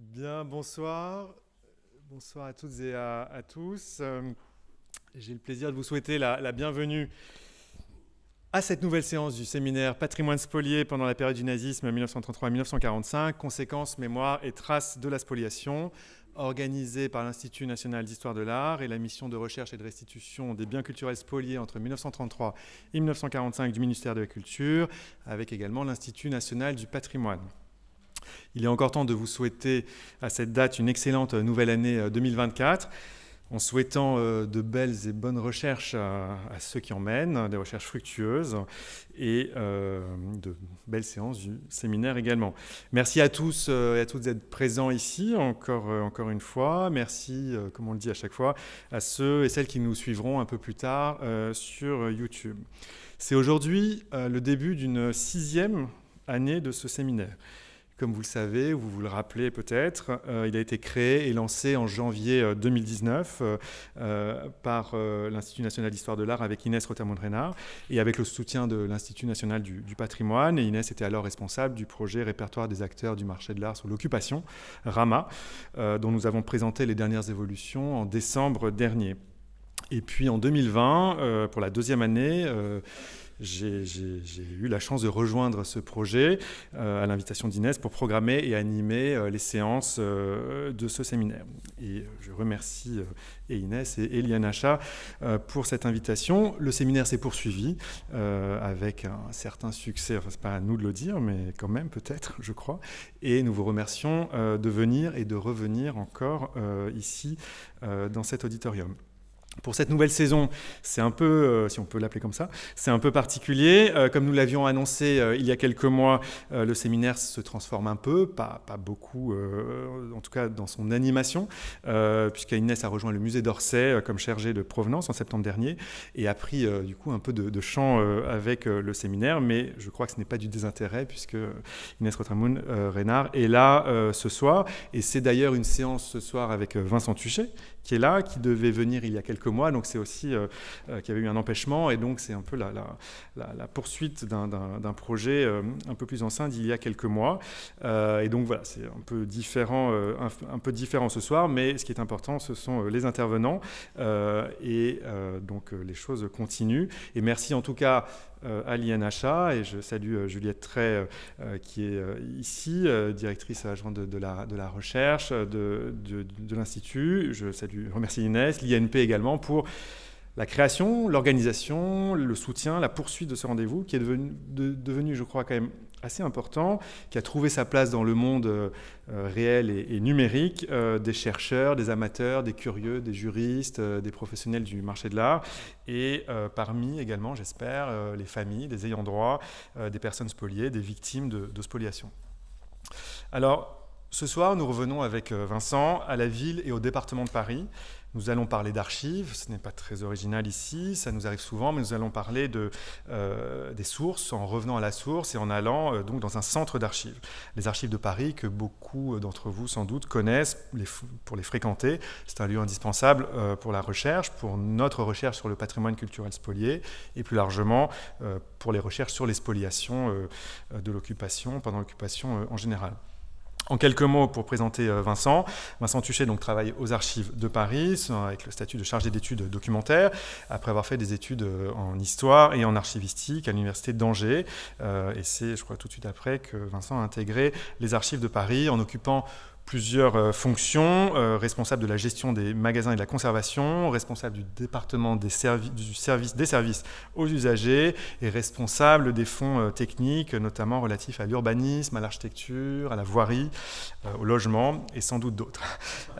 Bien, bonsoir. Bonsoir à toutes et à, tous. Euh, j'ai le plaisir de vous souhaiter la, bienvenue à cette nouvelle séance du séminaire Patrimoine spolié pendant la période du nazisme 1933-1945, conséquences, mémoire et traces de la spoliation, organisée par l'Institut national d'histoire de l'art et la mission de recherche et de restitution des biens culturels spoliés entre 1933 et 1945 du ministère de la Culture, avec également l'Institut national du patrimoine. Il est encore temps de vous souhaiter à cette date une excellente nouvelle année 2024 euh, en souhaitant euh, de belles et bonnes recherches à, ceux qui en mènent, des recherches fructueuses et euh, de belles séances du séminaire également. Merci à tous et à toutes d'être présents ici encore, encore une fois. Merci, comme on le dit à chaque fois, à ceux et celles qui nous suivront un peu plus tard sur YouTube. C'est aujourd'hui le début d'une sixième année de ce séminaire. Comme vous le savez, ou vous vous le rappelez peut-être, euh, il a été créé et lancé en janvier 2019 euh, euh, par l'Institut national d'histoire de l'art avec Inès Rotamond-Renard et avec le soutien de l'Institut national du, patrimoine. Inès était alors responsable du projet Répertoire des acteurs du marché de l'art sur l'occupation, RAMA, dont nous avons présenté les dernières évolutions en décembre dernier. Et puis en 2020, pour la deuxième année, j'ai eu la chance de rejoindre ce projet euh, à l'invitation d'Inès pour programmer et animer euh, les séances euh, de ce séminaire. Et je remercie Inès et Eliane Achat pour cette invitation. Le séminaire s'est poursuivi avec un certain succès, enfin c'est pas à nous de le dire, mais quand même peut-être, je crois. Et nous vous remercions de venir et de revenir encore ici dans cet auditorium. Pour cette nouvelle saison, c'est un peu, euh, si on peut l'appeler comme ça, c'est un peu particulier. Euh, comme nous l'avions annoncé euh, il y a quelques mois, le séminaire se transforme un peu, pas, beaucoup, en tout cas dans son animation, puisqu'Inès a rejoint le musée d'Orsay comme chargé de provenance en septembre dernier et a pris du coup un peu de, de champ avec le séminaire. Mais je crois que ce n'est pas du désintérêt, puisque Inès Rotramoun Reynard est là ce soir. Et c'est d'ailleurs une séance ce soir avec Vincent Tuchet, qui est là, qui devait venir il y a quelques mois. Donc c'est aussi euh, euh, qu'il y avait eu un empêchement. Et donc c'est un peu la, poursuite d'un projet euh, un peu plus ancien d'il y a quelques mois. et donc voilà, c'est un peu différent, un, peu différent ce soir. Mais ce qui est important, ce sont les intervenants. et donc les choses continuent. Et merci en tout cas euh, à l'INHA et je salue euh, Juliette Tray euh, qui est ici, directrice adjointe de, la, recherche de, l'Institut. Je salue, remercie Inès, l'INP également pour la création, l'organisation, le soutien, la poursuite de ce rendez-vous qui est devenu, je crois, quand même assez important, qui a trouvé sa place dans le monde euh, réel et, numérique, euh, des chercheurs, des amateurs, des curieux, des juristes, euh, des professionnels du marché de l'art, et parmi également, j'espère, les familles, des ayants droit, des personnes spoliées, des victimes de, de spoliation. Alors, ce soir, nous revenons avec Vincent à la ville et au département de Paris nous allons parler d'archives, ce n'est pas très original ici, ça nous arrive souvent, mais nous allons parler euh, des sources en revenant à la source et en allant euh, donc dans un centre d'archives. Les archives de Paris que beaucoup d'entre vous sans doute connaissent pour les fréquenter. C'est un lieu indispensable euh, pour la recherche, pour notre recherche sur le patrimoine culturel spolié et plus largement pour les recherches sur les spoliations de l'occupation pendant l'occupation en général. En quelques mots pour présenter euh, Vincent. Vincent Tuchet donc, travaille aux archives de Paris avec le statut de chargé d'études documentaires, après avoir fait des études euh, en histoire et en archivistique à l'université d'Angers. Euh, et c'est, je crois, tout de suite après que Vincent a intégré les archives de Paris en occupant plusieurs euh, fonctions, euh, responsable de la gestion des magasins et de la conservation, responsable du département des des services aux usagers et responsable des fonds euh, techniques, notamment relatifs à l'urbanisme, à l'architecture, à la voirie, au logement et sans doute d'autres.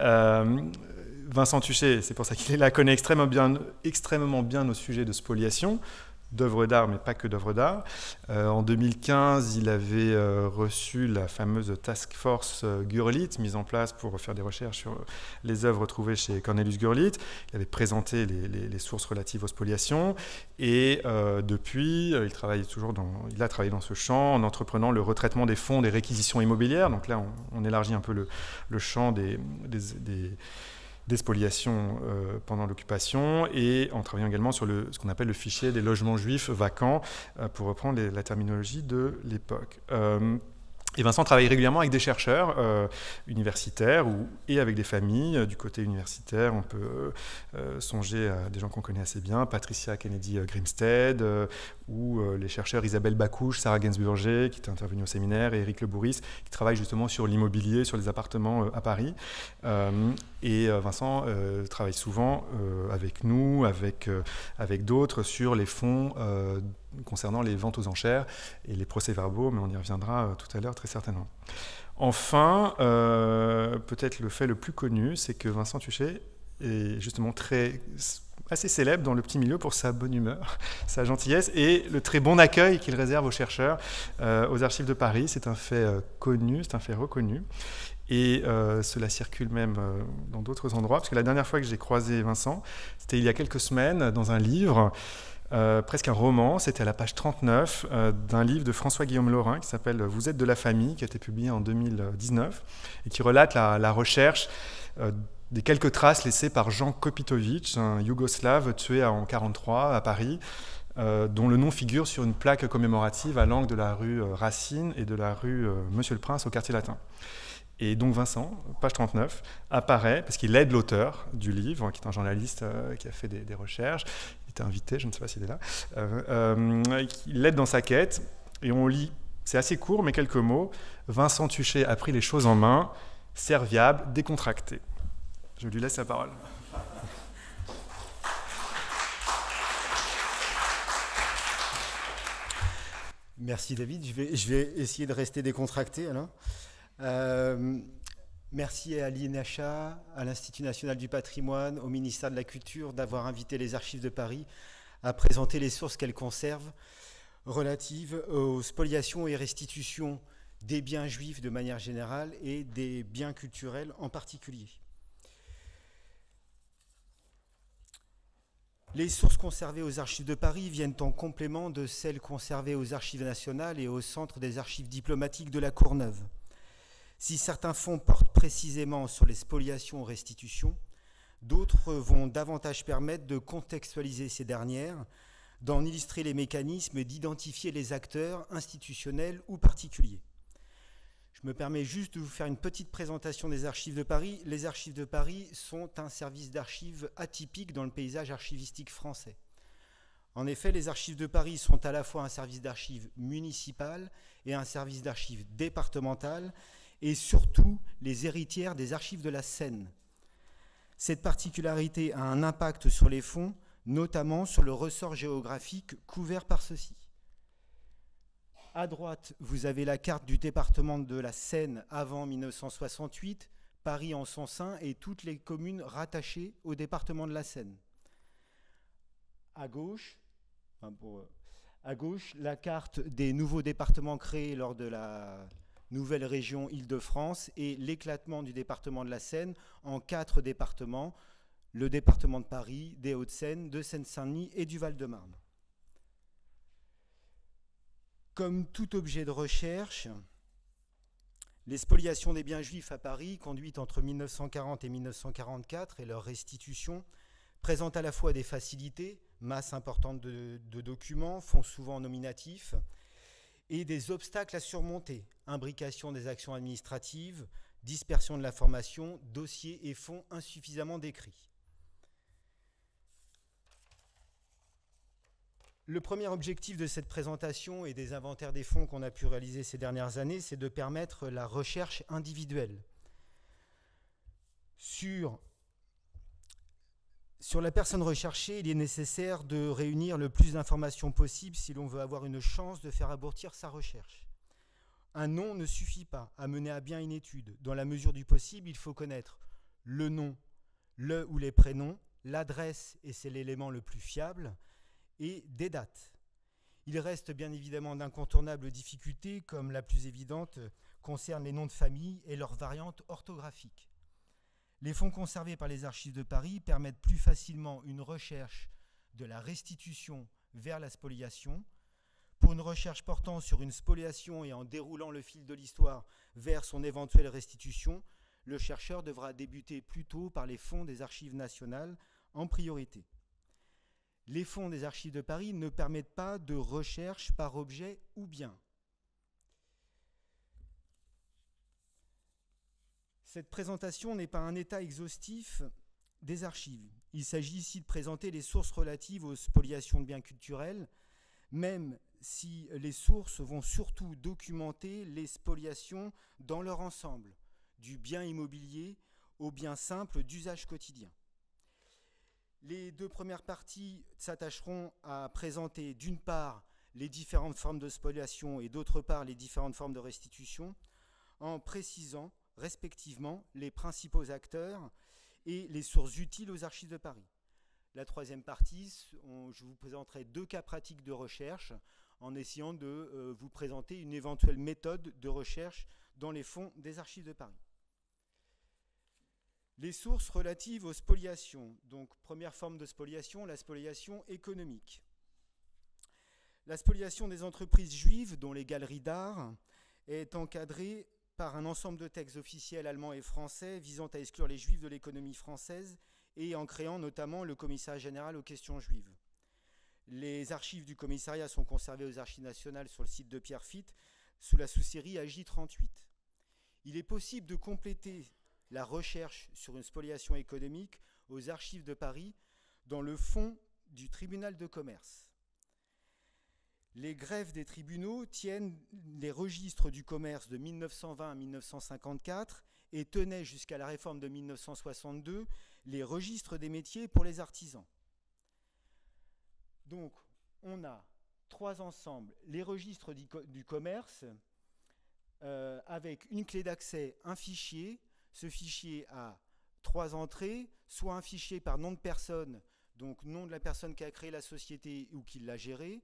Vincent Tuchet, c'est pour ça qu'il est là, connaît extrêmement bien, extrêmement bien nos sujets de spoliation d'œuvres d'art, mais pas que d'œuvres d'art. Euh, en 2015, il avait euh, reçu la fameuse task force euh, mise en place pour faire des recherches sur les œuvres trouvées chez Cornelius Gurlitt. Il avait présenté les, sources relatives aux spoliations. Et depuis, il, travaille toujours il a travaillé dans ce champ en entreprenant le retraitement des fonds des réquisitions immobilières. Donc là, on, élargit un peu le, champ des spoliations euh, pendant l'occupation et en travaillant également sur ce qu'on appelle le fichier des logements juifs vacants, euh, pour reprendre la terminologie de l'époque. Euh, Et Vincent travaille régulièrement avec des chercheurs universitaires et avec des familles. Du côté universitaire, on peut songer à des gens qu'on connaît assez bien, Patricia Kennedy Grimstead, ou les chercheurs Isabelle Bacouche, Sarah Gainsburger, qui est intervenue au séminaire, et Eric Le Bourris, qui travaillent justement sur l'immobilier, sur les appartements à Paris. Et Vincent travaille souvent avec nous, avec, avec d'autres, sur les fonds concernant les ventes aux enchères et les procès-verbaux, mais on y reviendra euh, tout à l'heure très certainement. Enfin, euh, peut-être le fait le plus connu, c'est que Vincent Tuchet est justement très assez célèbre dans le petit milieu pour sa bonne humeur, sa gentillesse et le très bon accueil qu'il réserve aux chercheurs euh, aux archives de Paris. C'est un fait connu, c'est un fait reconnu. Et cela circule même dans d'autres endroits, parce que la dernière fois que j'ai croisé Vincent, c'était il y a quelques semaines dans un livre euh, presque un roman. C'était à la page 39 euh, d'un livre de François-Guillaume Laurin qui s'appelle Vous êtes de la famille, qui a été publié en 2019 et qui relate la, recherche euh, des quelques traces laissées par Jean Kopitovic, un Yougoslave tué en 1943 à Paris. dont le nom figure sur une plaque commémorative à l'angle de la rue Racine et de la rue Monsieur le Prince au quartier latin. Et donc Vincent, page 39, apparaît, parce qu'il aide l'auteur du livre, qui est un journaliste qui a fait des, recherches, invité, je ne sais pas s'il est là. Euh, euh, il l'aide dans sa quête et on lit, c'est assez court, mais quelques mots. Vincent Tuchet a pris les choses en main, serviable, décontracté. Je lui laisse la parole. Merci David. Je vais, je vais essayer de rester décontracté alors. Euh, Merci à l'INHA, à l'Institut national du patrimoine, au ministère de la Culture d'avoir invité les archives de Paris à présenter les sources qu'elles conservent relatives aux spoliations et restitutions des biens juifs de manière générale et des biens culturels en particulier. Les sources conservées aux archives de Paris viennent en complément de celles conservées aux archives nationales et au centre des archives diplomatiques de la Courneuve. Si certains fonds portent précisément sur les spoliations ou restitutions, d'autres vont davantage permettre de contextualiser ces dernières, d'en illustrer les mécanismes et d'identifier les acteurs institutionnels ou particuliers. Je me permets juste de vous faire une petite présentation des archives de Paris. Les archives de Paris sont un service d'archives atypique dans le paysage archivistique français. En effet, les archives de Paris sont à la fois un service d'archives municipal et un service d'archives départemental et surtout les héritières des archives de la Seine. Cette particularité a un impact sur les fonds, notamment sur le ressort géographique couvert par ceux-ci. À droite, vous avez la carte du département de la Seine avant 1968, Paris en son sein et toutes les communes rattachées au département de la Seine. À gauche, à gauche, la carte des nouveaux départements créés lors de la nouvelle région Île-de-France et l'éclatement du département de la Seine en quatre départements, le département de Paris, des Hauts-de-Seine, de Seine-Saint-Denis et du Val-de-Marne. Comme tout objet de recherche, les spoliations des biens juifs à Paris, conduites entre 1940 et 1944, et leur restitution, présentent à la fois des facilités, masse importante de, de documents, fonds souvent nominatifs, et des obstacles à surmonter, imbrication des actions administratives, dispersion de l'information, dossiers et fonds insuffisamment décrits. Le premier objectif de cette présentation et des inventaires des fonds qu'on a pu réaliser ces dernières années, c'est de permettre la recherche individuelle sur sur la personne recherchée, il est nécessaire de réunir le plus d'informations possible si l'on veut avoir une chance de faire aboutir sa recherche. Un nom ne suffit pas à mener à bien une étude. Dans la mesure du possible, il faut connaître le nom, le ou les prénoms, l'adresse, et c'est l'élément le plus fiable, et des dates. Il reste bien évidemment d'incontournables difficultés, comme la plus évidente concerne les noms de famille et leurs variantes orthographiques. Les fonds conservés par les archives de Paris permettent plus facilement une recherche de la restitution vers la spoliation. Pour une recherche portant sur une spoliation et en déroulant le fil de l'histoire vers son éventuelle restitution, le chercheur devra débuter plutôt par les fonds des archives nationales en priorité. Les fonds des archives de Paris ne permettent pas de recherche par objet ou bien. Cette présentation n'est pas un état exhaustif des archives. Il s'agit ici de présenter les sources relatives aux spoliations de biens culturels, même si les sources vont surtout documenter les spoliations dans leur ensemble, du bien immobilier au bien simple d'usage quotidien. Les deux premières parties s'attacheront à présenter d'une part les différentes formes de spoliation et d'autre part les différentes formes de restitution, en précisant respectivement les principaux acteurs et les sources utiles aux archives de Paris. La troisième partie, je vous présenterai deux cas pratiques de recherche en essayant de euh, vous présenter une éventuelle méthode de recherche dans les fonds des archives de Paris. Les sources relatives aux spoliations. Donc, première forme de spoliation, la spoliation économique. La spoliation des entreprises juives, dont les galeries d'art, est encadrée par un ensemble de textes officiels allemands et français visant à exclure les juifs de l'économie française et en créant notamment le commissariat général aux questions juives. Les archives du commissariat sont conservées aux archives nationales sur le site de Pierre Fitte sous la sous-série AJ38. Il est possible de compléter la recherche sur une spoliation économique aux archives de Paris dans le fond du tribunal de commerce. Les grèves des tribunaux tiennent les registres du commerce de 1920 à 1954 et tenaient jusqu'à la réforme de 1962 les registres des métiers pour les artisans. Donc, on a trois ensembles, les registres du, commerce, euh, avec une clé d'accès, un fichier, ce fichier a trois entrées, soit un fichier par nom de personne, donc nom de la personne qui a créé la société ou qui l'a gérée,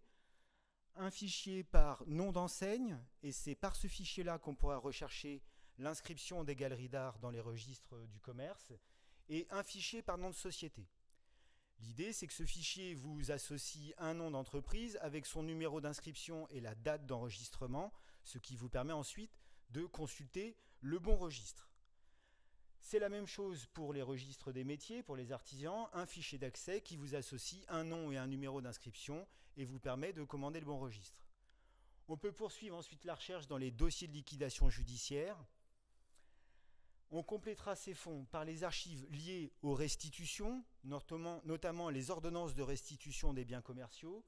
un fichier par nom d'enseigne, et c'est par ce fichier-là qu'on pourra rechercher l'inscription des galeries d'art dans les registres du commerce, et un fichier par nom de société. L'idée, c'est que ce fichier vous associe un nom d'entreprise avec son numéro d'inscription et la date d'enregistrement, ce qui vous permet ensuite de consulter le bon registre. C'est la même chose pour les registres des métiers, pour les artisans, un fichier d'accès qui vous associe un nom et un numéro d'inscription et vous permet de commander le bon registre. On peut poursuivre ensuite la recherche dans les dossiers de liquidation judiciaire. On complétera ces fonds par les archives liées aux restitutions, notamment, les ordonnances de restitution des biens commerciaux,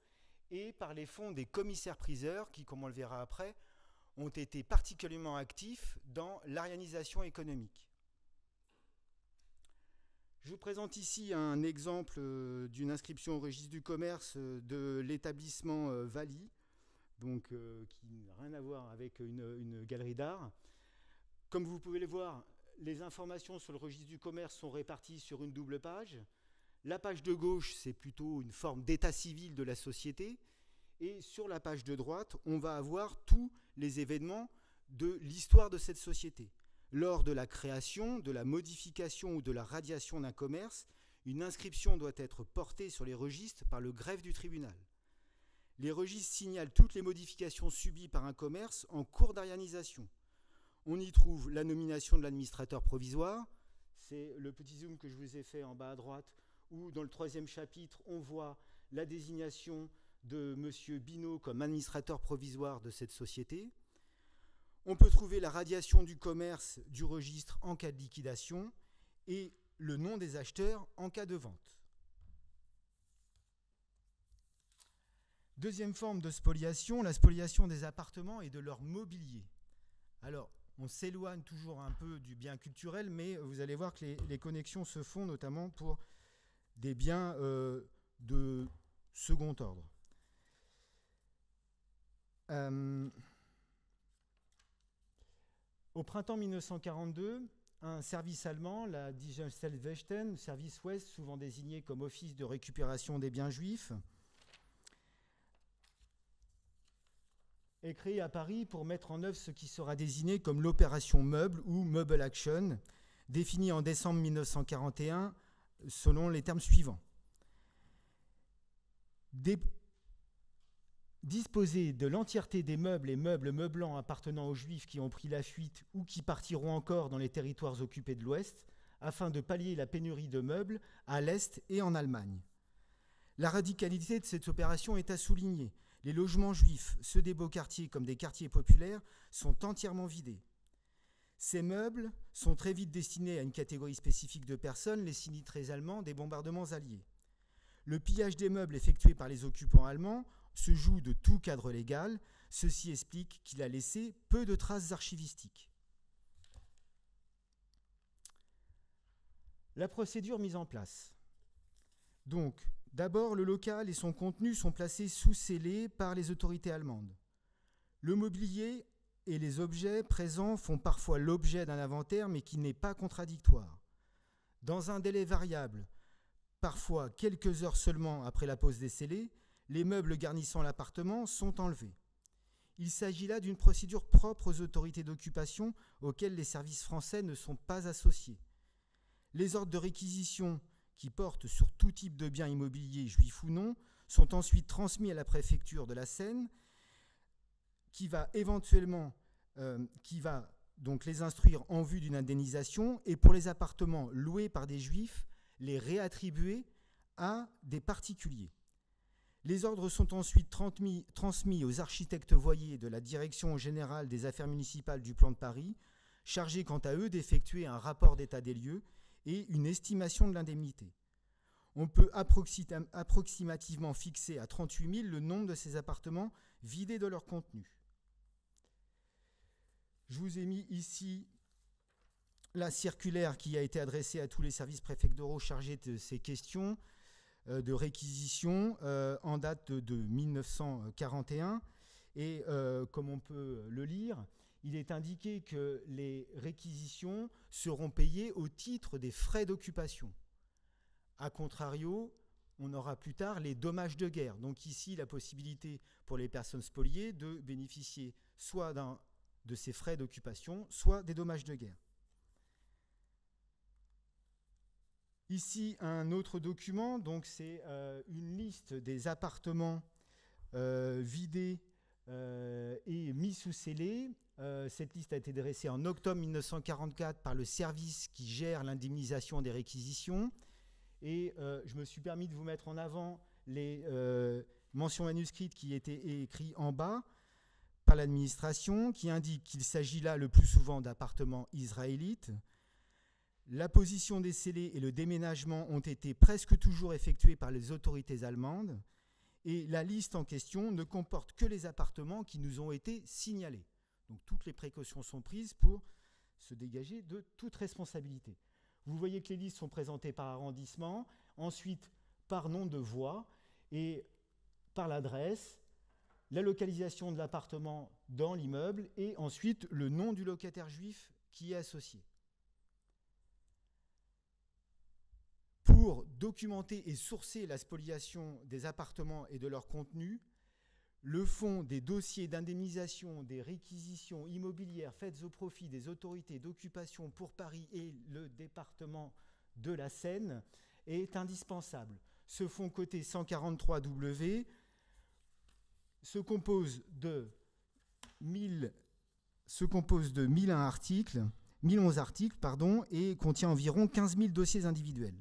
et par les fonds des commissaires-priseurs qui, comme on le verra après, ont été particulièrement actifs dans l'arianisation économique. Je vous présente ici un exemple euh, d'une inscription au registre du commerce euh, de l'établissement euh, Vali, donc, qui n'a rien à voir avec une, galerie d'art. Comme vous pouvez le voir, les informations sur le registre du commerce sont réparties sur une double page. La page de gauche, c'est plutôt une forme d'état civil de la société. Et sur la page de droite, on va avoir tous les événements de l'histoire de cette société. Lors de la création, de la modification ou de la radiation d'un commerce, une inscription doit être portée sur les registres par le greffe du tribunal. Les registres signalent toutes les modifications subies par un commerce en cours d'arianisation. On y trouve la nomination de l'administrateur provisoire, c'est le petit zoom que je vous ai fait en bas à droite, où dans le troisième chapitre, on voit la désignation de M. Binot comme administrateur provisoire de cette société. On peut trouver la radiation du commerce du registre en cas de liquidation et le nom des acheteurs en cas de vente. Deuxième forme de spoliation, la spoliation des appartements et de leur mobilier. Alors, on s'éloigne toujours un peu du bien culturel, mais vous allez voir que les, connexions se font notamment pour des biens euh, de second ordre. Euh, au printemps 1942, un service allemand, la Dienststellwesten, service ouest, souvent désigné comme office de récupération des biens juifs, est créé à Paris pour mettre en œuvre ce qui sera désigné comme l'opération Meuble ou Meuble Action, définie en décembre 1941 selon les termes suivants. Disposer de l'entièreté des meubles et meubles meublants appartenant aux Juifs qui ont pris la fuite ou qui partiront encore dans les territoires occupés de l'Ouest, afin de pallier la pénurie de meubles à l'Est et en Allemagne. La radicalité de cette opération est à souligner. Les logements juifs, ceux des beaux quartiers comme des quartiers populaires, sont entièrement vidés. Ces meubles sont très vite destinés à une catégorie spécifique de personnes, les sinistrés allemands des bombardements alliés. Le pillage des meubles effectué par les occupants allemands se joue de tout cadre légal. Ceci explique qu'il a laissé peu de traces archivistiques. La procédure mise en place. Donc, d'abord, le local et son contenu sont placés sous scellé par les autorités allemandes. Le mobilier et les objets présents font parfois l'objet d'un inventaire, mais qui n'est pas contradictoire. Dans un délai variable, parfois quelques heures seulement après la pose des scellés, les meubles garnissant l'appartement sont enlevés. Il s'agit là d'une procédure propre aux autorités d'occupation auxquelles les services français ne sont pas associés. Les ordres de réquisition qui portent sur tout type de biens immobiliers, juifs ou non, sont ensuite transmis à la préfecture de la Seine, qui va éventuellement, euh, qui va donc les instruire en vue d'une indemnisation, et pour les appartements loués par des juifs, les réattribuer à des particuliers. Les ordres sont ensuite transmis, aux architectes voyers de la Direction générale des affaires municipales du plan de Paris, chargés quant à eux d'effectuer un rapport d'état des lieux et une estimation de l'indemnité. On peut approximativement fixer à 38 000 le nombre de ces appartements vidés de leur contenu. Je vous ai mis ici la circulaire qui a été adressée à tous les services préfectoraux chargés de ces questions. Euh, de réquisition euh, en date de, 1941. Et euh, comme on peut le lire, il est indiqué que les réquisitions seront payées au titre des frais d'occupation. A contrario, on aura plus tard les dommages de guerre. Donc ici, la possibilité pour les personnes spoliées de bénéficier soit de ces frais d'occupation, soit des dommages de guerre. Ici, un autre document, donc c'est euh, une liste des appartements euh, vidés euh, et mis sous scellé. cette liste a été dressée en octobre 1944 par le service qui gère l'indemnisation des réquisitions. Et je me suis permis de vous mettre en avant les mentions manuscrites qui étaient écrites en bas par l'administration, qui indiquent qu'il s'agit là le plus souvent d'appartements israélites, la position des scellés et le déménagement ont été presque toujours effectués par les autorités allemandes et la liste en question ne comporte que les appartements qui nous ont été signalés. Donc toutes les précautions sont prises pour se dégager de toute responsabilité. Vous voyez que les listes sont présentées par arrondissement, ensuite par nom de voie et par l'adresse, la localisation de l'appartement dans l'immeuble et ensuite le nom du locataire juif qui est associé. Pour documenter et sourcer la spoliation des appartements et de leur contenu, le fonds des dossiers d'indemnisation des réquisitions immobilières faites au profit des autorités d'occupation pour Paris et le département de la Seine est indispensable. Ce fonds coté 143W se compose de 1000 se compose de 1001 articles, 1011 articles pardon, et contient environ 15 000 dossiers individuels.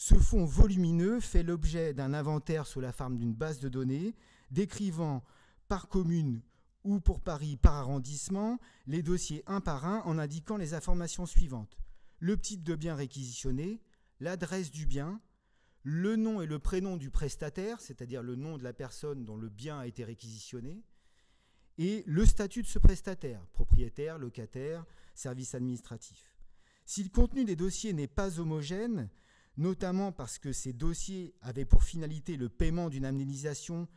Ce fonds volumineux fait l'objet d'un inventaire sous la forme d'une base de données décrivant par commune ou pour Paris par arrondissement les dossiers un par un en indiquant les informations suivantes. Le type de bien réquisitionné, l'adresse du bien, le nom et le prénom du prestataire, c'est-à-dire le nom de la personne dont le bien a été réquisitionné, et le statut de ce prestataire, propriétaire, locataire, service administratif. Si le contenu des dossiers n'est pas homogène, notamment parce que ces dossiers avaient pour finalité le paiement d'une indemnisation,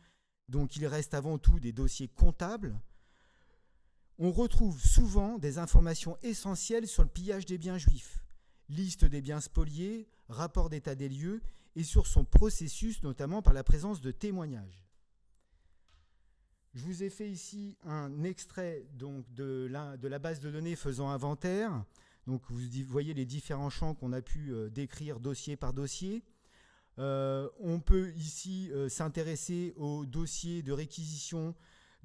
donc il reste avant tout des dossiers comptables, on retrouve souvent des informations essentielles sur le pillage des biens juifs, liste des biens spoliés, rapport d'état des lieux et sur son processus, notamment par la présence de témoignages. Je vous ai fait ici un extrait de la base de données faisant inventaire. Donc vous voyez les différents champs qu'on a pu euh, décrire dossier par dossier. Euh, on peut ici euh, s'intéresser au dossier de réquisition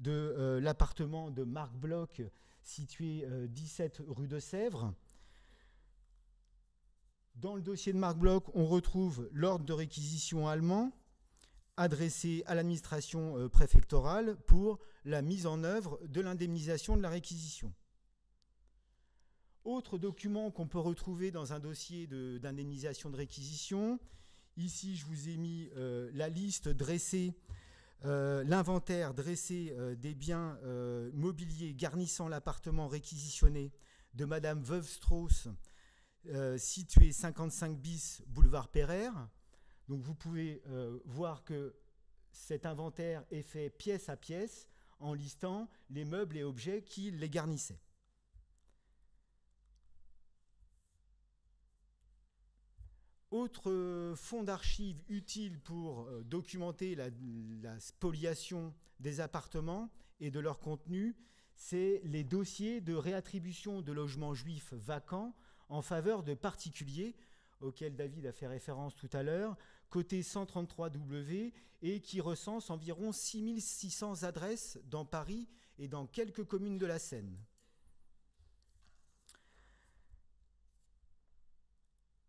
de l'appartement de Marc Bloch situé 17 rue de Sèvres. Dans le dossier de Marc Bloch, on retrouve l'ordre de réquisition allemand adressé à l'administration préfectorale pour la mise en œuvre de l'indemnisation de la réquisition. Autre document qu'on peut retrouver dans un dossier d'indemnisation de, réquisition. Ici, je vous ai mis euh, la liste dressée, euh, l'inventaire dressé euh, des biens mobiliers garnissant l'appartement réquisitionné de Madame Veuve Strauss, situé 55 bis boulevard Pereire. Donc vous pouvez voir que cet inventaire est fait pièce à pièce en listant les meubles et objets qui les garnissaient. Autre fonds d'archives utile pour euh, documenter la, spoliation des appartements et de leur contenu, c'est les dossiers de réattribution de logements juifs vacants en faveur de particuliers, auxquels David a fait référence tout à l'heure, côté 133W, et qui recense environ 6600 adresses dans Paris et dans quelques communes de la Seine.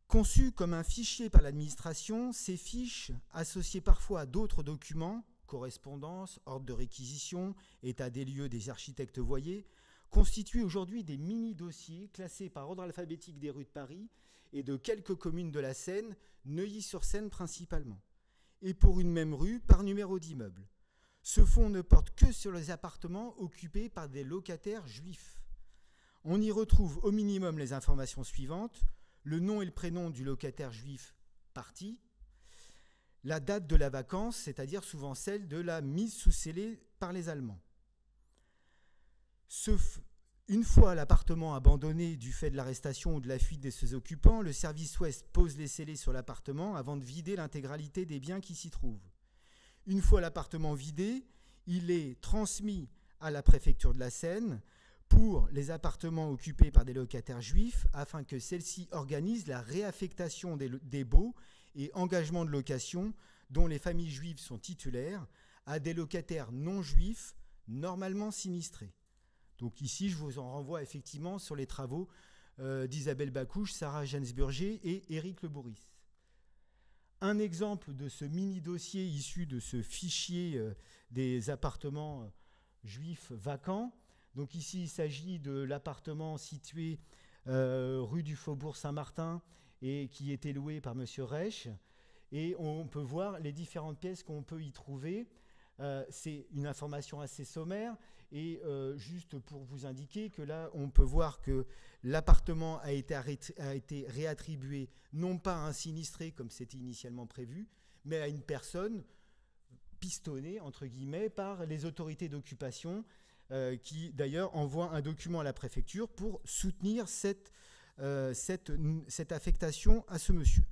Conçus comme un fichier par l'administration, ces fiches, associées parfois à d'autres documents, correspondance, ordre de réquisition, état des lieux des architectes voyés, constituent aujourd'hui des mini-dossiers classés par ordre alphabétique des rues de Paris et de quelques communes de la Seine, Neuilly-sur-Seine principalement, et pour une même rue par numéro d'immeuble. Ce fonds ne porte que sur les appartements occupés par des locataires juifs. On y retrouve au minimum les informations suivantes le nom et le prénom du locataire juif parti, la date de la vacance, c'est-à-dire souvent celle de la mise sous scellé par les Allemands. une fois l'appartement abandonné du fait de l'arrestation ou de la fuite de ses occupants, le service ouest pose les scellés sur l'appartement avant de vider l'intégralité des biens qui s'y trouvent. Une fois l'appartement vidé, il est transmis à la préfecture de la Seine pour les appartements occupés par des locataires juifs afin que celle-ci organise la réaffectation des, baux et engagements de location dont les familles juives sont titulaires à des locataires non juifs normalement sinistrés. Donc ici, je vous en renvoie effectivement sur les travaux euh, d'Isabelle Bacouche, Sarah Jensburger et Éric Le Bourris. Un exemple de ce mini-dossier issu de ce fichier euh, des appartements euh, juifs vacants, donc ici, il s'agit de l'appartement situé euh, rue du Faubourg Saint-Martin et qui était loué par M. Reich. Et on peut voir les différentes pièces qu'on peut y trouver. Euh, c'est une information assez sommaire. Et euh, juste pour vous indiquer que là, on peut voir que l'appartement a été, a été réattribué non pas à un sinistré comme c'était initialement prévu, mais à une personne pistonnée, entre guillemets, par les autorités d'occupation euh, qui d'ailleurs envoie un document à la préfecture pour soutenir euh, cette affectation à ce monsieur.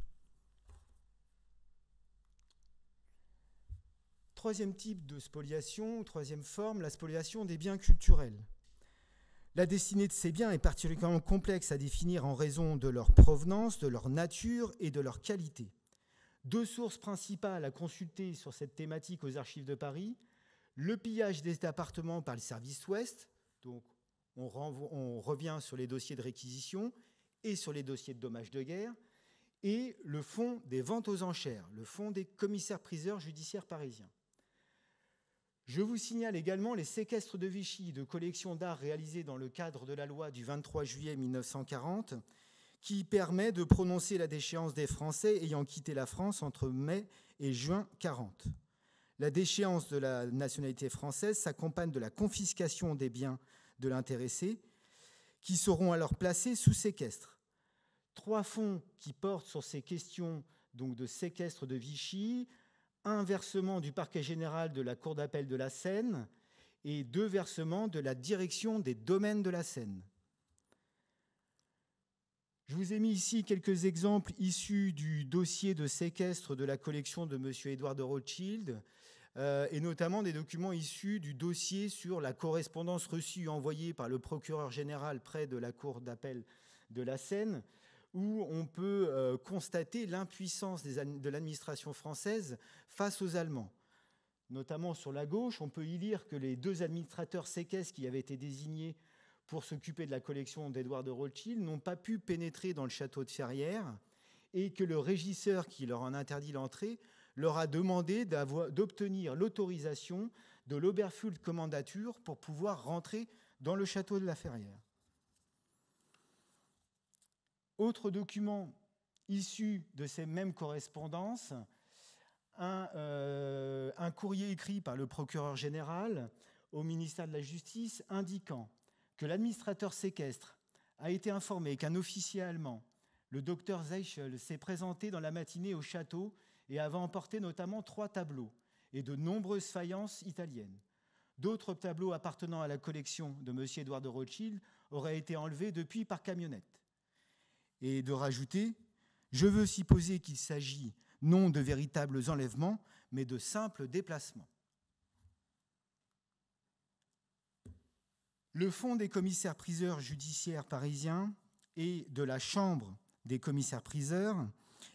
Troisième type de spoliation, troisième forme, la spoliation des biens culturels. La destinée de ces biens est particulièrement complexe à définir en raison de leur provenance, de leur nature et de leur qualité. Deux sources principales à consulter sur cette thématique aux archives de Paris, le pillage des appartements par le service ouest, donc on, revient sur les dossiers de réquisition et sur les dossiers de dommages de guerre, et le fonds des ventes aux enchères, le fonds des commissaires-priseurs judiciaires parisiens. Je vous signale également les séquestres de Vichy de collections d'art réalisés dans le cadre de la loi du 23 juillet 1940, qui permet de prononcer la déchéance des Français ayant quitté la France entre mai et juin 40. La déchéance de la nationalité française s'accompagne de la confiscation des biens de l'intéressé, qui seront alors placés sous séquestre. Trois fonds qui portent sur ces questions donc de séquestre de Vichy, un versement du parquet général de la Cour d'appel de la Seine et deux versements de la direction des domaines de la Seine. Je vous ai mis ici quelques exemples issus du dossier de séquestre de la collection de M. Édouard de Rothschild, euh, et notamment des documents issus du dossier sur la correspondance reçue envoyée par le procureur général près de la cour d'appel de la Seine, où on peut euh, constater l'impuissance de l'administration française face aux Allemands. Notamment sur la gauche, on peut y lire que les deux administrateurs séquestres qui avaient été désignés pour s'occuper de la collection d'Édouard de Rothschild n'ont pas pu pénétrer dans le château de Ferrières et que le régisseur qui leur en interdit l'entrée leur a demandé d'obtenir l'autorisation de l'Oberfuld Commandature pour pouvoir rentrer dans le château de la Ferrière. Autre document issu de ces mêmes correspondances, un, euh, un, courrier écrit par le procureur général au ministère de la Justice indiquant que l'administrateur séquestre a été informé qu'un officier allemand, le docteur Zeichel, s'est présenté dans la matinée au château et avait emporté notamment trois tableaux et de nombreuses faïences italiennes. D'autres tableaux appartenant à la collection de M. Edouard de Rothschild auraient été enlevés depuis par camionnette. Et de rajouter Je veux supposer qu'il s'agit non de véritables enlèvements, mais de simples déplacements. Le fonds des commissaires-priseurs judiciaires parisiens et de la Chambre des commissaires-priseurs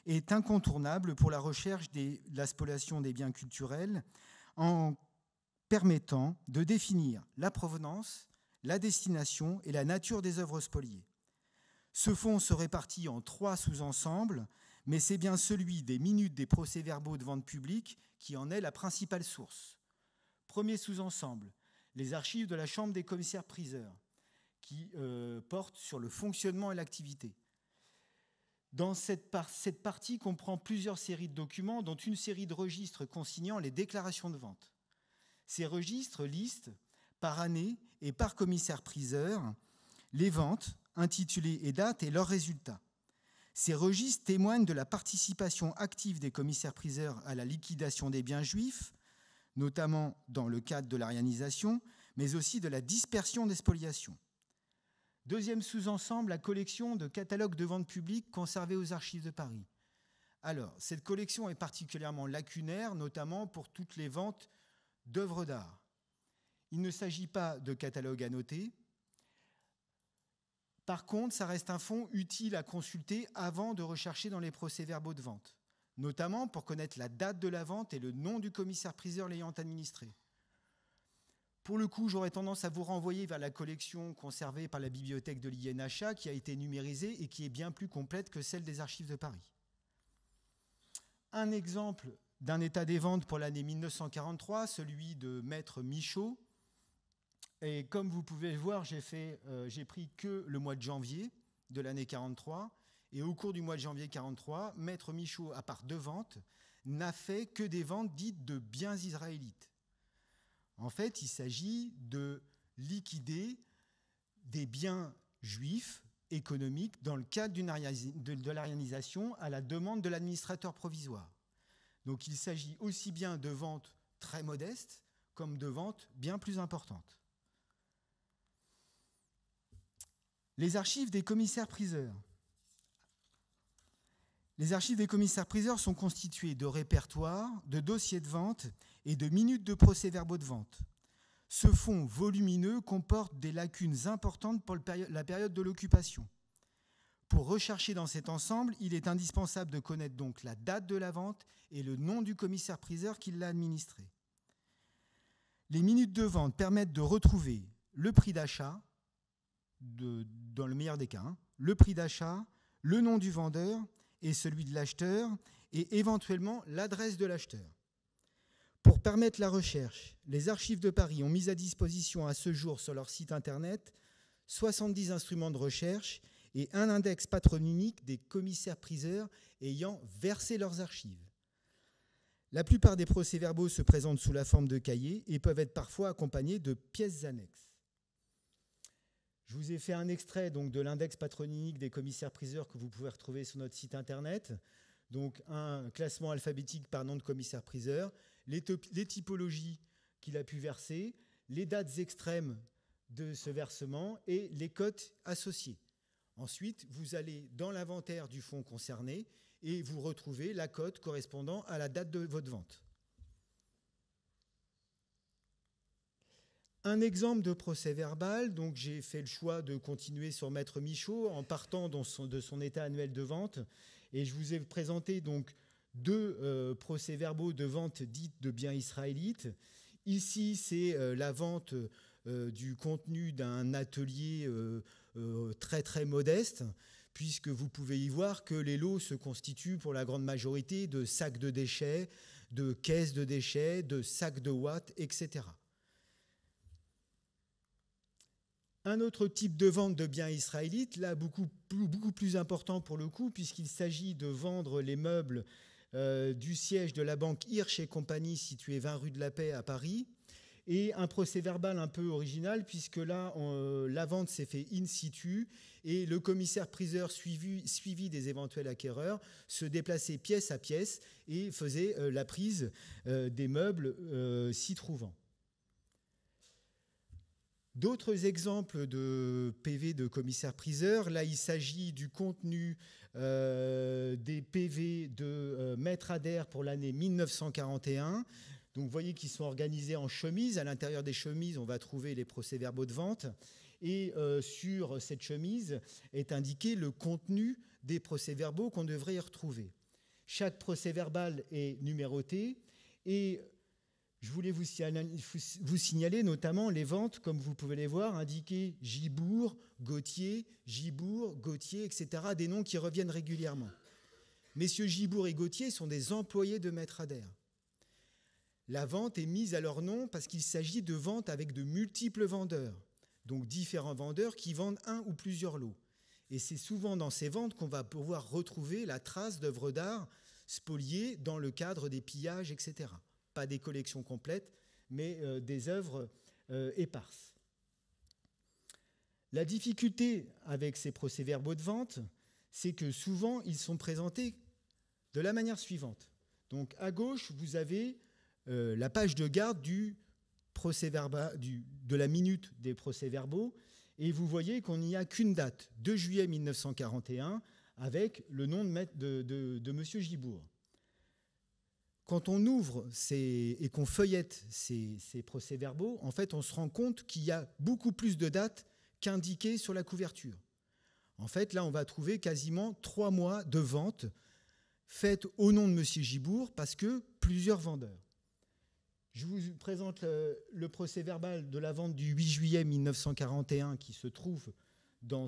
est incontournable pour la recherche de la spoliation des biens culturels en permettant de définir la provenance, la destination et la nature des œuvres spoliées. Ce fonds se répartit en trois sous-ensembles, mais c'est bien celui des minutes des procès-verbaux de vente publique qui en est la principale source. Premier sous-ensemble, les archives de la Chambre des commissaires-priseurs, qui euh, portent sur le fonctionnement et l'activité. Dans cette, par cette partie comprend plusieurs séries de documents, dont une série de registres consignant les déclarations de vente. Ces registres listent par année et par commissaire-priseur les ventes intitulées et dates et leurs résultats. Ces registres témoignent de la participation active des commissaires-priseurs à la liquidation des biens juifs, notamment dans le cadre de l'arianisation, mais aussi de la dispersion des spoliations. Deuxième sous-ensemble, la collection de catalogues de vente publique conservés aux archives de Paris. Alors, cette collection est particulièrement lacunaire, notamment pour toutes les ventes d'œuvres d'art. Il ne s'agit pas de catalogues annotés. Par contre, ça reste un fonds utile à consulter avant de rechercher dans les procès-verbaux de vente, notamment pour connaître la date de la vente et le nom du commissaire-priseur l'ayant administré. Pour le coup, j'aurais tendance à vous renvoyer vers la collection conservée par la bibliothèque de l'INHA qui a été numérisée et qui est bien plus complète que celle des archives de Paris. Un exemple d'un état des ventes pour l'année 1943, celui de Maître Michaud. Et comme vous pouvez le voir, j'ai euh, pris que le mois de janvier de l'année 43. Et au cours du mois de janvier 43, Maître Michaud, à part deux ventes, n'a fait que des ventes dites de biens israélites. En fait, il s'agit de liquider des biens juifs économiques dans le cadre de l'arianisation à la demande de l'administrateur provisoire. Donc il s'agit aussi bien de ventes très modestes comme de ventes bien plus importantes. Les archives des commissaires-priseurs. Les archives des commissaires-priseurs sont constituées de répertoires, de dossiers de vente et de minutes de procès-verbaux de vente. Ce fonds volumineux comporte des lacunes importantes pour la période de l'occupation. Pour rechercher dans cet ensemble, il est indispensable de connaître donc la date de la vente et le nom du commissaire-priseur qui l'a administré. Les minutes de vente permettent de retrouver le prix d'achat, dans le meilleur des cas, hein, le prix d'achat, le nom du vendeur et celui de l'acheteur, et éventuellement l'adresse de l'acheteur. Pour permettre la recherche, les archives de Paris ont mis à disposition à ce jour sur leur site internet 70 instruments de recherche et un index patronymique des commissaires-priseurs ayant versé leurs archives. La plupart des procès-verbaux se présentent sous la forme de cahiers et peuvent être parfois accompagnés de pièces annexes. Je vous ai fait un extrait donc, de l'index patronymique des commissaires-priseurs que vous pouvez retrouver sur notre site internet. Donc un classement alphabétique par nom de commissaire-priseur, les, typologies qu'il a pu verser, les dates extrêmes de ce versement et les cotes associées. Ensuite, vous allez dans l'inventaire du fonds concerné et vous retrouvez la cote correspondant à la date de votre vente. Un exemple de procès verbal, donc j'ai fait le choix de continuer sur Maître Michaud en partant de son état annuel de vente et je vous ai présenté donc deux euh, procès-verbaux de vente dite de biens israélites. Ici, c'est euh, la vente euh, du contenu d'un atelier très très modeste, puisque vous pouvez y voir que les lots se constituent pour la grande majorité de sacs de déchets, de caisses de déchets, de sacs de watts, etc. Un autre type de vente de biens israélites, là beaucoup, beaucoup plus important pour le coup, puisqu'il s'agit de vendre les meubles euh, du siège de la banque Hirsch et compagnie située 20 rue de la Paix à Paris. Et un procès verbal un peu original, puisque là, euh, la vente s'est fait in situ et le commissaire-priseur, suivi, suivi, des éventuels acquéreurs, se déplaçait pièce à pièce et faisait euh, la prise des meubles s'y trouvant. D'autres exemples de PV de commissaire-priseur, là il s'agit du contenu euh, des PV de euh, Maître Adair pour l'année 1941. Donc vous voyez qu'ils sont organisés en chemise. À l'intérieur des chemises, on va trouver les procès-verbaux de vente. Et euh, sur cette chemise est indiqué le contenu des procès-verbaux qu'on devrait y retrouver. Chaque procès-verbal est numéroté et je voulais vous signaler, notamment les ventes, comme vous pouvez les voir, indiquées Gibourg, Gauthier, Gibourg, Gauthier, etc., des noms qui reviennent régulièrement. Messieurs Gibourg et Gauthier sont des employés de Maître Adair. La vente est mise à leur nom parce qu'il s'agit de ventes avec de multiples vendeurs, donc différents vendeurs qui vendent un ou plusieurs lots. Et c'est souvent dans ces ventes qu'on va pouvoir retrouver la trace d'œuvres d'art spoliées dans le cadre des pillages, etc pas des collections complètes, mais euh, des œuvres euh, éparses. La difficulté avec ces procès-verbaux de vente, c'est que souvent ils sont présentés de la manière suivante. Donc à gauche, vous avez euh, la page de garde de la minute des procès-verbaux, et vous voyez qu'on n'y a qu'une date, 2 juillet 1941, avec le nom de, de, de, de M. Gibourg. Quand on ouvre et qu'on feuillette ces, procès-verbaux, en fait, on se rend compte qu'il y a beaucoup plus de dates qu'indiquées sur la couverture. En fait, là, on va trouver quasiment trois mois de vente faites au nom de M. Gibourg parce que plusieurs vendeurs. Je vous présente le, procès verbal de la vente du 8 juillet 1941 qui se trouve dans,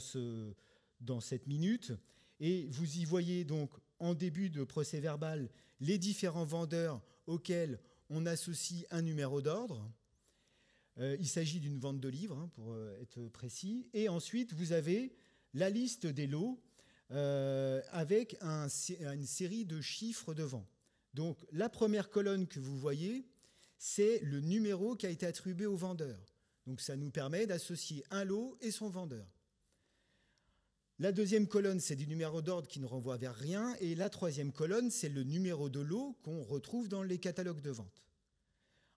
dans cette minute. Et vous y voyez donc en début de procès verbal les différents vendeurs auxquels on associe un numéro d'ordre. Euh, il s'agit d'une vente de livres, hein, pour euh, être précis. Et ensuite, vous avez la liste des lots euh, avec une série de chiffres devant. Donc, la première colonne que vous voyez, c'est le numéro qui a été attribué au vendeur. Donc, ça nous permet d'associer un lot et son vendeur. La deuxième colonne, c'est des numéros d'ordre qui ne renvoient vers rien. Et la troisième colonne, c'est le numéro de lot qu'on retrouve dans les catalogues de vente.